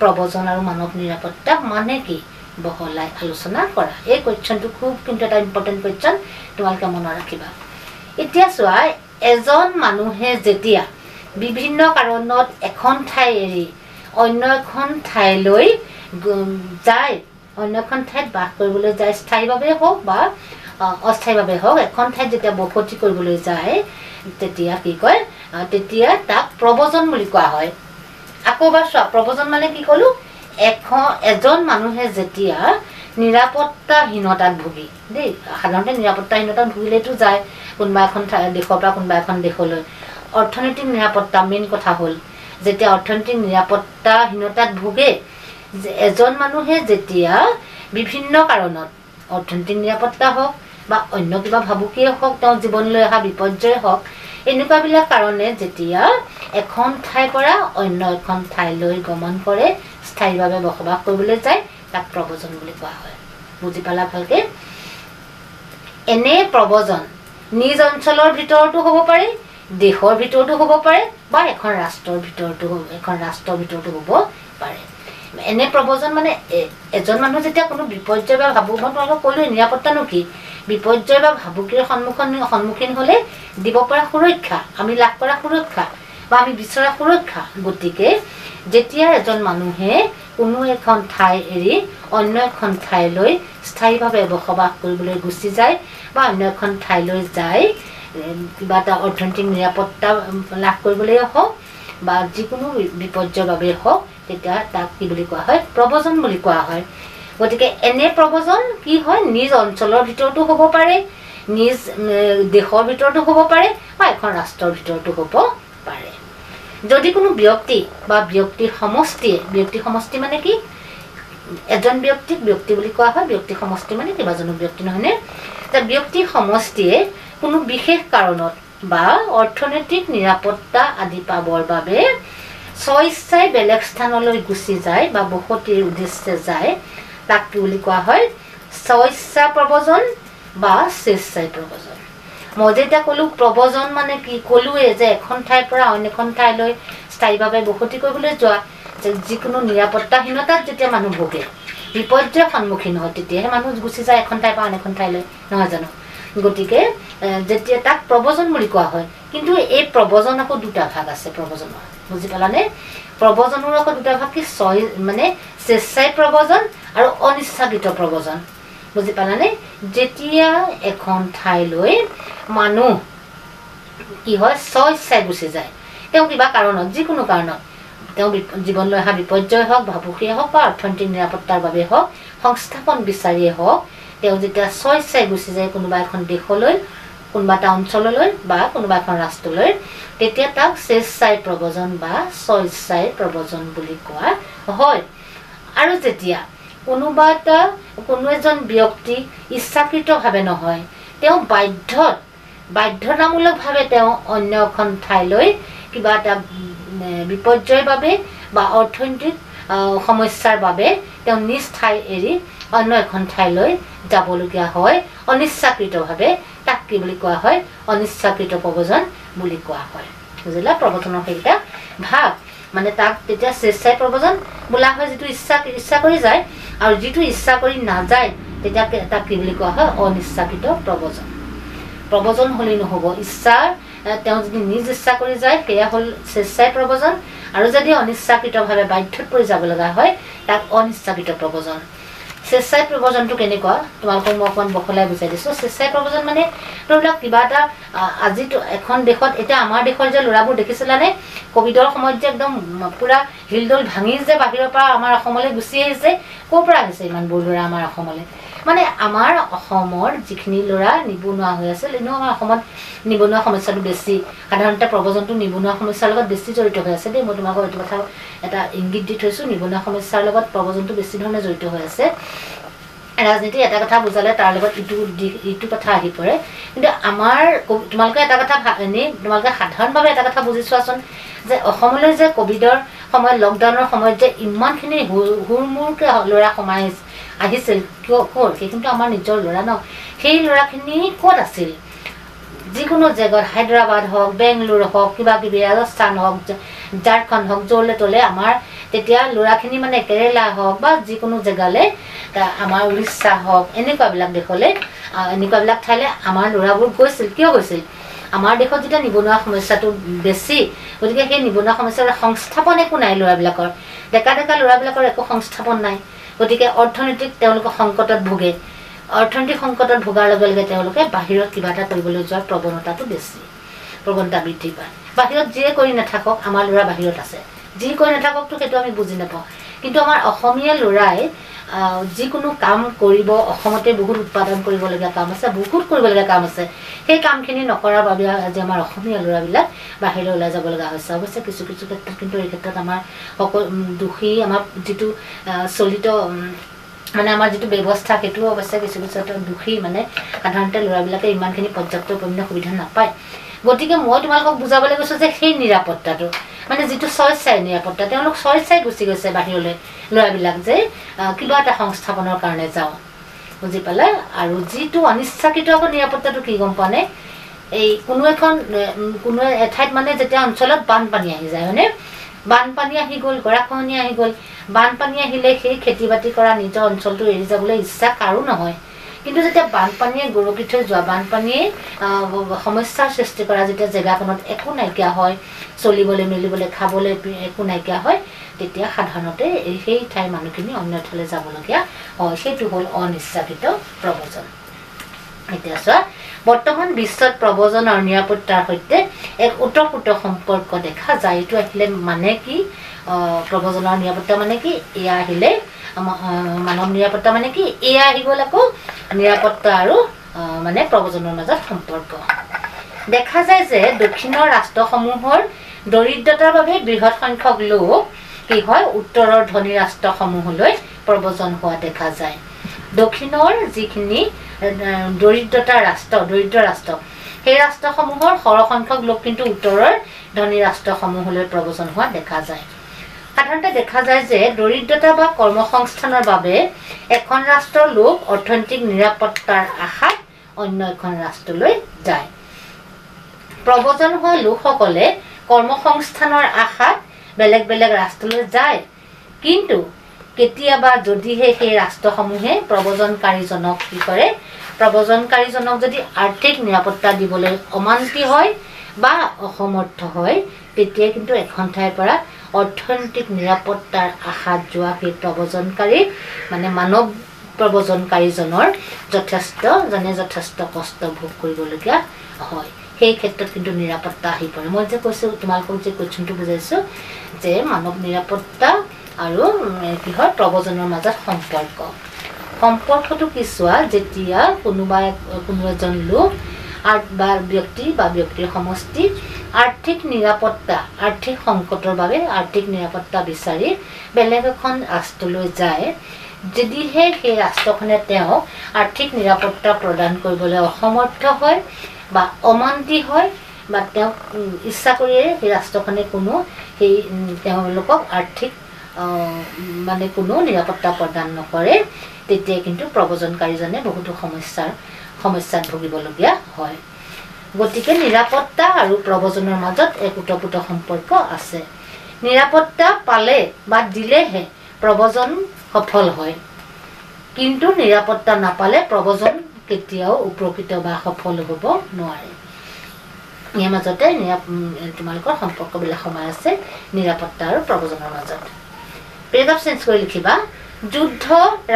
প্ৰবজন আৰু মানৱ নিৰাপত্তা মানে কি? বহলাই আলোচনা কৰা। এই কুৱেশ্যনটো খুব কিন্তু এটা ইম্পৰ্টেণ্ট কুৱেশ্যন তোমালোকে মনত ৰাখিবা। এতিয়া চোৱা এজন মানুহে যেতিয়া বিভিন্ন কাৰণত এখন ঠাই এৰি অন্য এখন ঠাইলৈ যায়। অন্য এখন ঠাইত বাস কৰিবলৈ যায় স্থায়ীভাৱে হওক বা অস্থায়ীভাৱে হওক। এখন ঠাইত যেতিয়া বসতি কৰিবলৈ যায় তেতিয়া কি কয় তেতিয়া তাক প্ৰবজন বুলি কোৱা হয়। আকৌ এবাৰ চোৱা প্ৰবজন মানে কি ক'লোঁ? এখন এজন মানুহে যেতিয়া নিৰাপত্তাহীনতাত ভুগি দেই সাধাৰণতে নিৰাপত্তাহীনতাত ভুগিলেতো যায় কোনোবা এখন ঠাই দেশৰ পৰা কোনোবা এখন দেশলৈ। অৰ্থনৈতিক নিৰাপত্তা মেইন কথা হ'ল যেতিয়া অৰ্থনৈতিক নিৰাপত্তাহীনতাত ভোগে এজন মানুহে যেতিয়া বিভিন্ন কাৰণত অৰ্থনৈতিক নিৰাপত্তা হওক বা অন্য কিবা ভাবুকিয়ে হওক তেওঁ জীৱনলৈ অহা বিপৰ্যয়ে হওক এনেকুৱাবিলাক কাৰণে যেতিয়া এখন ঠাইৰ পৰা অন্য এখন ঠাইলৈ গমন কৰে স্থায়ীভাৱে বসবাস কৰিবলৈ যায় তাক প্ৰব্ৰজন বুলি কোৱা হয়। বুজি পালা ভালকে? এনে প্ৰব্ৰজন নিজ অঞ্চলৰ ভিতৰতো হ'ব পাৰে দেশৰ ভিতৰতো হ'ব পাৰে বা এখন ৰাষ্ট্ৰৰ ভিতৰতো এখন ৰাষ্ট্ৰৰ ভিতৰতো হ'ব পাৰে। এনে প্ৰব্ৰজন মানে এজন মানুহ যেতিয়া কোনো বিপৰ্যয় বা ভাবুক মই তোমালোকক ক'লোৱে নিৰাপত্তানো কি? বিপৰ্যয় বা ভাবুকিৰ সন্মুখীন সন্মুখীন হ'লে দিব পৰা সুৰক্ষা আমি লাভ কৰা সুৰক্ষা বা আমি বিচৰা সুৰক্ষা। গতিকে যেতিয়া এজন মানুহে কোনো এখন ঠাই এৰি অন্য এখন ঠাইলৈ স্থায়ীভাৱে বসবাস কৰিবলৈ গুচি যায় বা অন্য এখন ঠাইলৈ যায় কিবা এটা অৰ্থনৈতিক নিৰাপত্তা লাভ কৰিবলৈ হওক বা যিকোনো বিপৰ্যয়ৰ বাবে হওক তেতিয়া তাক কি বুলি কোৱা হয় প্ৰব্ৰজন বুলি কোৱা হয়। গতিকে এনে প্ৰব্ৰজন কি হয় নিজ অঞ্চলৰ ভিতৰতো হ'ব পাৰে নিজ দেশৰ ভিতৰতো হ'ব পাৰে বা এখন ৰাষ্ট্ৰৰ ভিতৰতো হ'ব পাৰে। যদি কোনো ব্যক্তি বা ব্যক্তিৰ সমষ্টিয়ে ব্যক্তি সমষ্টি মানে কি? এজন ব্যক্তিক ব্যক্তি বুলি কোৱা হয় ব্যক্তি সমষ্টি মানে কেইবাজনো ব্যক্তি নহয়নে যে ব্যক্তি সমষ্টিয়ে কোনো বিশেষ কাৰণত বা অৰ্থনৈতিক নিৰাপত্তা আদি পাবৰ বাবে স্বইচ্ছাই বেলেগ স্থানলৈ গুচি যায় বা বসতিৰ উদ্দেশ্যে যায় তাক কি বুলি কোৱা হয়? স্বইচ্ছা প্ৰব্ৰজন বা স্বেচ্ছাই প্ৰব্ৰজন মই যে এতিয়া ক'লো প্ৰব্ৰজন মানে কি? ক'লোৱে যে এখন ঠাইৰ পৰা অইন এখন ঠাইলৈ স্থায়ীভাৱে বসতি কৰিবলৈ যোৱা যিকোনো নিৰাপত্তাহীনতাত যেতিয়া মানুহ ভোগে। বিপৰ্যয়ৰ সন্মুখীন হয় তেতিয়াহে মানুহ গুচি যায় এখন ঠাইৰ পৰা আন এখন ঠাইলৈ নহয় জানো গতিকে যেতিয়া তাক প্ৰব্ৰজন বুলি কোৱা হয় কিন্তু এই প্ৰব্ৰজন আকৌ দুটা ভাগ আছে প্ৰব্ৰজনৰ বুজি পালানে প্ৰব্ৰজনৰ আকৌ দুটা ভাগ কি ছয় মানে স্বেচ্ছাই প্ৰব্ৰজন আৰু অনিচ্ছাকৃত প্ৰব্ৰজন বুজি পালানে যেতিয়া এখন ঠাইলৈ মানুহ কি হয় স্বইচ্ছাই গুচি যায় তেওঁ কিবা কাৰণত যিকোনো কাৰণত তেওঁ জীৱনলৈ অহা বিপৰ্যয় হওক ভাবুকিয়ে হওক বা অৰ্থনৈতিক নিৰাপত্তাৰ বাবে হওক সংস্থাপন বিচাৰিয়ে হওক তেওঁ যেতিয়া স্বইচ্ছাই গুচি যায় কোনোবা এখন দেশলৈ কোনোবা এটা অঞ্চললৈ বা কোনোবা এখন ৰাষ্ট্ৰলৈ তেতিয়া তাক স্বেচ্ছাই প্ৰব্ৰজন বা স্বইচ্ছাই প্ৰব্ৰজন বুলি কোৱা হয়। আৰু যেতিয়া কোনোবা এটা কোনো এজন ব্যক্তি ইচ্ছাকৃতভাৱে নহয় তেওঁ বাধ্যত বাধ্যতামূলকভাৱে তেওঁ অন্য এখন ঠাইলৈ কিবা এটা বিপৰ্যয়ৰ বাবে বা অৰ্থনৈতিক সমস্যাৰ বাবে তেওঁ নিজ ঠাই এৰি অন্য এখন ঠাইলৈ যাবলগীয়া হয় অনিচ্ছাকৃতভাৱে তাক কি বুলি কোৱা হয়? অনিচ্ছাকৃত প্ৰব্ৰজন বুলি কোৱা হয়। বুজিলা? প্ৰবচনৰ সেইকেইটা ভাগ। মানে তাক তেতিয়া স্বেচ্ছাই প্ৰব্ৰজন বোলা হয় যিটো ইচ্ছা ইচ্ছা কৰি যায় আৰু যিটো ইচ্ছা কৰি নাযায় তেতিয়া তাক কি বুলি কোৱা হয়? অনিচ্ছাকৃত প্ৰব্ৰজন প্ৰব্ৰজন হ'লেই নহ'ব। ইচ্ছাৰ তেওঁ যদি নিজ ইচ্ছা কৰি যায় সেয়া হ'ল স্বেচ্ছাই প্ৰব্ৰজন। আৰু যদি অনিচ্ছাকৃতভাৱে বাধ্যত পৰি যাব লগা হয় তাক অনিচ্ছাকৃত প্ৰব্ৰজন। স্বেচ্ছাই প্ৰব্ৰজনটো কেনেকুৱা? তোমালোকক মই অকণমান বহলাই বুজাই দিছোঁ। স্বেচ্ছাই প্ৰব্ৰজন মানে ধৰি লওক কিবা এটা আজিতো এখন দেশত এতিয়া আমাৰ দেশৰ যে ল'ৰাবোৰ দেখিছিলানে? ক'ভিডৰ সময়ত যে একদম পূৰা হিলডল ভাঙি যে বাহিৰৰ পৰা আমাৰ অসমলৈ গুচি আহিছে ক'ৰ পৰা আহিছে ইমানবোৰ ল'ৰা আমাৰ অসমলৈ? মানে আমাৰ অসমৰ যিখিনি ল'ৰা নিবনুৱা হৈ আছিল এনেও আমাৰ অসমত নিবনুৱা সমস্যাটো বেছি। সাধাৰণতে প্ৰব্ৰজনটো নিবনুৱা সমস্যাৰ লগত বেছি জড়িত হৈ আছে দেই। মই তোমালোকক এইটো কথা এটা ইংগিত দি থৈছোঁ নিবনুৱা সমস্যাৰ লগত প্ৰব্ৰজনটো বেছি ধৰণে জড়িত হৈ আছে। ৰাজনীতি এটা কথা বুজালে তাৰ লগত ইটো দিশ ইটো কথা আহি পৰে। কিন্তু আমাৰ তোমালোকে এটা কথা এনেই তোমালোকে সাধাৰণভাৱে এটা কথা বুজি চোৱাচোন যে অসমলৈ যে ক'ভিডৰ সময়ত লকডাউনৰ সময়ত যে ইমানখিনি হুৰ- হুৰমূৰকৈ ল'ৰা সোমাই আহিছ- আহিছিল কিয় ক'ৰ সেইখিনিতো আমাৰ নিজৰ ল'ৰা ন? সেই ল'ৰাখিনি ক'ত আছিল? যিকোনো জেগাত হায়দৰাবাদ হওক বেংগলোৰ হওক কিবা কিবি ৰাজস্থান হওক ঝাৰখণ্ড হওক য'লে ত'লে আমাৰ তেতিয়া ল'ৰাখিনি মানে কেৰেলা হওক বা যিকোনো জেগালৈ আমাৰ উৰিষ্যা হওক এনেকুৱাবিলাক দেশলৈ এনেকুৱাবিলাক ঠাইলৈ আমাৰ ল'ৰাবোৰ গৈছিল। কিয় গৈছিল? আমাৰ দেশত যেতিয়া নিবনুৱা সমস্যাটো বেছি গতিকে সেই নিবনুৱা সমস্যাৰ সংস্থাপন একো নাই ল'ৰাবিলাকৰ। ডেকা ডেকা ল'ৰাবিলাকৰ একো সংস্থাপন নাই। গতিকে অৰ্থনৈতিক তেওঁলোকে সংকটত ভোগে। অৰ্থনৈতিক সংকটত ভোগাৰ লগে লগে তেওঁলোকে বাহিৰত কিবা এটা কৰিবলৈ যোৱাৰ প্ৰৱণতাটো বেছি। প্ৰৱণতা বৃদ্ধি পায়। বাহিৰত যিয়ে কৰি নাথাকক আমাৰ ল'ৰা বাহিৰত আছে। যি কৰি নাথাককতো সেইটো আমি বুজি নাপাওঁ। কিন্তু আমাৰ অসমীয়া ল'ৰাই যিকোনো কাম কৰিব অসমতে বহুত উৎপাদন কৰিবলগীয়া কাম আছে বহুত কৰিবলগীয়া কাম আছে। সেই কামখিনি নকৰাৰ বাবে আজি আমাৰ অসমীয়া ল'ৰাবিলাক বাহিৰলৈ ওলাই যাব লগা হৈছে। অৱশ্যে কিছু কিছু ক্ষেত্ৰত কিন্তু এই ক্ষেত্ৰত আমাৰ সকলো দোষী আমাৰ যিটো চলিত মানে আমাৰ যিটো ব্যৱস্থা সেইটোও অৱশ্যে কিছু কিছু দোষী মানে সাধাৰণতে ল'ৰাবিলাকে ইমানখিনি পৰ্যাপ্ত পৰিমাণে সুবিধা নাপায়। গতিকে মই তোমালোকক বুজাবলৈ গৈছোঁ যে সেই নিৰাপত্তাটো। মানে যিটো চাই নিৰাপত্তা তেওঁলোক চাই গুচি গৈছে বাহিৰলৈ। ল'ৰাবিলাক যে কিবা এটা সংস্থাপনৰ কাৰণে যাওঁ। বুজি পালে? আৰু যিটো অনিচ্ছাকৃত আকৌ নিৰাপত্তাটো কি গম পোৱা নে? এই কোনো এখন কোনো এঠাইত মানে যেতিয়া অঞ্চলত বানপানী আহি যায় হয়নে? বানপানী আহি গ'ল গৰাখহনীয়া আহি গ'ল। বানপানী আহিলে সেই খেতি বাতি কৰা নিজৰ অঞ্চলটো এৰি যাবলৈ ইচ্ছা কাৰো নহয়। কিন্তু যেতিয়া বানপানীয়ে গৰকি থৈ যোৱা বানপানীয়ে সমস্যাৰ সৃষ্টি কৰা যেতিয়া জেগাখনত একো নাইকিয়া হয় চলিবলৈ মেলিবলৈ খাবলৈ একো নাইকিয়া হয় তেতিয়া সাধাৰণতে সেই ঠাইৰ মানুহখিনি অন্য ঠাইলৈ যাবলগীয়া হয়। সেইটো হ'ল অনিচ্ছাকৃত প্ৰৱজন এতিয়া চোৱা বৰ্তমান বিশ্বত প্ৰৱজন আৰু নিৰাপত্তাৰ সৈতে এক ওতঃপ্ৰোত সম্পৰ্ক দেখা যায়। এইটো আহিলে মানে কি? প্ৰৱজনৰ নিৰাপত্তা মানে কি? এয়া আহিলে মানৱ নিৰাপত্তা মানে কি? এয়া আহি গ'ল আকৌ নিৰাপত্তা আৰু মানে প্ৰৱজনৰ মাজত সম্পৰ্ক। দেখা যায় যে দক্ষিণৰ ৰাষ্ট্ৰসমূহৰ দৰিদ্ৰতাৰ বাবে বৃহৎ সংখ্যক লোক কি হয় উত্তৰৰ ধনী ৰাষ্ট্ৰসমূহলৈ প্ৰৱজন হোৱা দেখা যায়। দক্ষিণৰ যিখিনি দৰিদ্ৰতাৰ ৰাষ্ট্ৰ দৰিদ্ৰ ৰাষ্ট্ৰ সেই ৰাষ্ট্ৰসমূহৰ সৰহসংখ্যক লোক কিন্তু উত্তৰৰ ধনী ৰাষ্ট্ৰসমূহলৈ প্ৰৱজন হোৱা দেখা যায়। সাধাৰণতে দেখা যায় যে দৰিদ্ৰতা বা কৰ্মসংস্থানৰ বাবে এখন ৰাষ্ট্ৰৰ লোক অৰ্থনৈতিক নিৰাপত্তাৰ আশাত অন্য এখন ৰাষ্ট্ৰলৈ যায়। প্ৰৱজন হোৱা লোকসকলে কৰ্মসংস্থানৰ আশাত বেলেগ বেলেগ ৰাষ্ট্ৰলৈ যায়। কিন্তু কেতিয়াবা যদিহে সেই ৰাষ্ট্ৰসমূহে প্ৰৱজনকাৰীজনক কি কৰে প্ৰৱজনকাৰীজনক যদি আৰ্থিক নিৰাপত্তা দিবলৈ অমান্তি হয় বা অসমৰ্থ হয় তেতিয়া কিন্তু এখন ঠাইৰ পৰা অৰ্থনৈতিক নিৰাপত্তাৰ আশাত যোৱা সেই প্ৰৱজনকাৰী মানে মানৱ প্ৰৱজনকাৰীজনৰ যথেষ্ট জনে যথেষ্ট কষ্ট ভোগ কৰিবলগীয়া হয়। সেই ক্ষেত্ৰত কিন্তু নিৰাপত্তা আহি পৰে। মই যে কৈছোঁ তোমালোকক যে কুৱেশ্যনটো বুজাইছোঁ যে মানৱ নিৰাপত্তা আৰু কি হয় প্ৰৱজনৰ মাজত সম্পৰ্ক। সম্পৰ্কটো কি চোৱা যেতিয়া কোনোবা কোনো এজন লোক বা ব্যক্তি বা ব্যক্তিৰ সমষ্টি আৰ্থিক নিৰাপত্তা আৰ্থিক সংকটৰ বাবে আৰ্থিক নিৰাপত্তা বিচাৰি বেলেগ এখন ৰাষ্ট্ৰলৈ যায়। যদিহে সেই ৰাষ্ট্ৰখনে তেওঁক আৰ্থিক নিৰাপত্তা প্ৰদান কৰিবলৈ অসমৰ্থ হয় বা অমান্তি হয় বা তেওঁক ইচ্ছা কৰিয়ে সেই ৰাষ্ট্ৰখনে কোনো সেই তেওঁলোকক আৰ্থিক মানে কোনো নিৰাপত্তা প্ৰদান নকৰে তেতিয়াই কিন্তু প্ৰৱজনকাৰীজনে বহুতো সমস্যাৰ সমস্যাত ভুগিবলগীয়া হয়। গতিকে নিৰাপত্তা আৰু প্ৰৱজনৰ মাজত এক ওতপ্ৰোত সম্পৰ্ক আছে। নিৰাপত্তা পালে বা দিলেহে প্ৰৱজন সফল হয়। কিন্তু নিৰাপত্তা নাপালে প্ৰৱজন কেতিয়াও উপকৃত বা সফল হ'ব নোৱাৰে। ইয়াৰ মাজতে তোমালোকৰ সম্পৰ্কবিলাক সোমাই আছে নিৰাপত্তা আৰু প্ৰৱজনৰ মাজত। পেৰেগ্ৰাফ চেঞ্জ কৰি লিখিবা। যুদ্ধ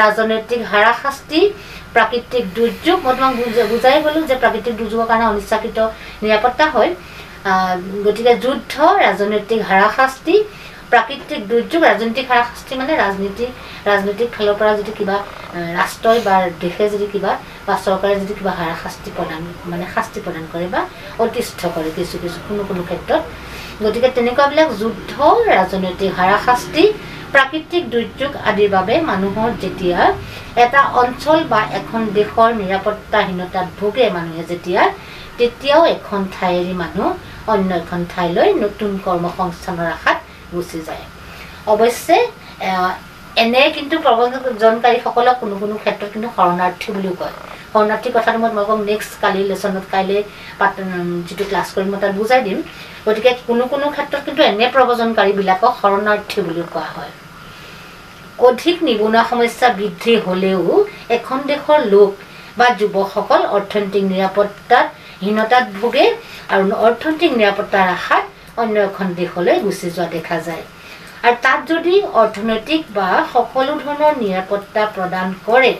ৰাজনৈতিক হাৰাশাস্তি প্ৰাকৃতিক দুৰ্যোগ। মই তোমাক বুজাই গ'লোঁ যে প্ৰাকৃতিক দুৰ্যোগৰ কাৰণে অনিচ্ছাকৃত নিৰাপত্তা হয়। গতিকে যুদ্ধ ৰাজনৈতিক হাৰাশাস্তি প্ৰাকৃতিক দুৰ্যোগ ৰাজনৈতিক হাৰাশাস্তি মানে ৰাজনীতি ৰাজনৈতিক ফালৰ পৰা যদি কিবা ৰাষ্ট্ৰই বা দেশে যদি কিবা বা চৰকাৰে যদি কিবা হাৰাশাস্তি প্ৰদান মানে শাস্তি প্ৰদান কৰে বা অতিষ্ঠ কৰে কিছু কিছু কোনো কোনো ক্ষেত্ৰত। গতিকে তেনেকুৱাবিলাক যুদ্ধ ৰাজনৈতিক হাৰাশাস্তি প্ৰাকৃতিক দুৰ্যোগ আদিৰ বাবে মানুহৰ যেতিয়া এটা অঞ্চল বা এখন দেশৰ নিৰাপত্তাহীনতাত ভোগে মানুহে যেতিয়া তেতিয়াও এখন ঠাইৰে মানুহ অন্য এখন ঠাইলৈ নতুন কৰ্মসংস্থানৰ আশাত গুচি যায়। অৱশ্যে এনে কিন্তু প্ৰৱজনকাৰীসকলক কোনো কোনো ক্ষেত্ৰত কিন্তু শৰণাৰ্থী বুলিও কয়। শৰণাৰ্থী কথাটো মই তোমালোকক নেক্সট কালি লেচনত কাইলৈ পাত যিটো ক্লাছ কৰিম মই তাত বুজাই দিম। গতিকে কোনো কোনো ক্ষেত্ৰত কিন্তু এনে প্ৰৱজনকাৰীবিলাকক শৰণাৰ্থী বুলিও কোৱা হয়। অধিক নিবনুৱা সমস্যা বৃদ্ধি হ'লেও এখন দেশৰ লোক বা যুৱকসকল অৰ্থনৈতিক নিৰাপত্তাত হীনতাত ভোগে আৰু অৰ্থনৈতিক নিৰাপত্তাৰ আশাত অন্য এখন দেশলৈ গুচি যোৱা দেখা যায়। আৰু তাত যদি অৰ্থনৈতিক বা সকলো ধৰণৰ নিৰাপত্তা প্ৰদান কৰে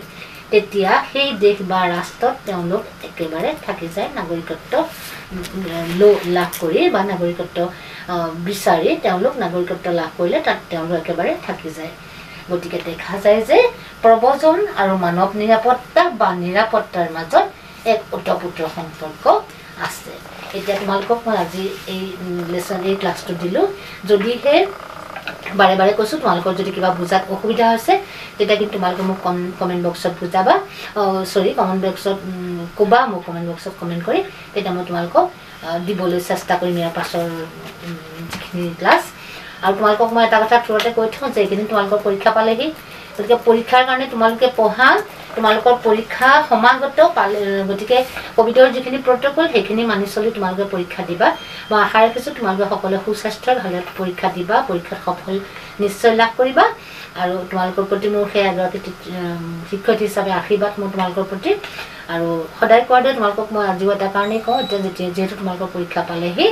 তেতিয়া সেই দেশ বা ৰাষ্ট্ৰত তেওঁলোক একেবাৰে থাকি যায় নাগৰিকত্ব লাভ কৰি বা নাগৰিকত্ব বিচাৰি তেওঁলোক নাগৰিকত্ব লাভ কৰিলে তাত তেওঁলোক একেবাৰে থাকি যায়। গতিকে দেখা যায় যে প্ৰৱজন আৰু মানৱ নিৰাপত্তা বা নিৰাপত্তাৰ মাজত এক ওতপ্ৰোত সম্পৰ্ক আছে। এতিয়া তোমালোকক মই আজি এই লেচন এই ক্লাছটো দিলোঁ। যদিহে বাৰে বাৰে কৈছোঁ তোমালোকৰ যদি কিবা বুজাত অসুবিধা হৈছে তেতিয়া কিন্তু তোমালোকে মোক কম কমেণ্ট বক্সত বুজাবা। চৰি কমেণ্ট বক্সত ক'বা মোক কমেণ্ট বক্সত কমেণ্ট কৰি তেতিয়া মই তোমালোকক দিবলৈ চেষ্টা কৰিম ইয়াৰ পাছৰ যিখিনি ক্লাছ আৰু তোমালোকক মই এটা কথা থ্ৰুতে কৈ থওঁ যে এইখিনি তোমালোকৰ পৰীক্ষা পালেহি। গতিকে পৰীক্ষাৰ কাৰণে তোমালোকে পঢ়া তোমালোকৰ পৰীক্ষা সমাগত পালে গতিকে ক'ভিডৰ যিখিনি প্ৰট'কল সেইখিনি মানি চলি তোমালোকে পৰীক্ষা দিবা। মই আশা ৰাখিছোঁ তোমালোকে সকলোৱে সুস্বাস্থ্যৰ ভালে পৰীক্ষা দিবা পৰীক্ষাত সফল নিশ্চয় লাভ কৰিবা। আৰু তোমালোকৰ প্ৰতি মোৰ সেই এগৰাকী শিক্ষয়িত্ৰী হিচাপে আশীৰ্বাদ মোৰ তোমালোকৰ প্ৰতি। আৰু সদায় কোৱাৰ দৰে তোমালোকক মই আজিও এটা কাৰণেই কওঁ এতিয়া যেতিয়া যিহেতু তোমালোকৰ পৰীক্ষা পালেহি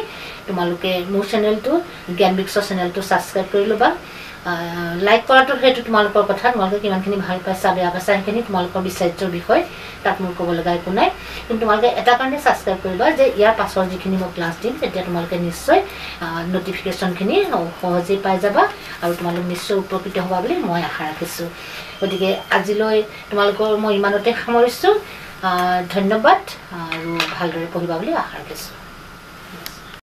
তোমালোকে মোৰ চেনেলটো জ্ঞান বিকশৰ চেনেলটো ছাবস্ক্ৰাইব কৰি ল'বা। লাইক কৰাটো সেইটো তোমালোকৰ কথা তোমালোকে কিমানখিনি ভাল পাইছা বেয়া পাইছা সেইখিনি তোমালোকৰ বিচাৰ্যৰ বিষয় তাত মোৰ ক'ব লগা একো নাই। কিন্তু তোমালোকে এটা কাৰণে ছাবস্ক্ৰাইব কৰিবা যে ইয়াৰ পাছৰ যিখিনি মই ক্লাছ দিম তেতিয়া তোমালোকে নিশ্চয় নটিফিকেশ্যনখিনি সহজেই পাই যাবা আৰু তোমালোক নিশ্চয় উপকৃত হ'বা বুলি মই আশা ৰাখিছোঁ। গতিকে আজিলৈ তোমালোকৰ মই ইমানতে সামৰিছোঁ। ধন্যবাদ আৰু ভালদৰে পঢ়িবা বুলি আশা ৰাখিছোঁ।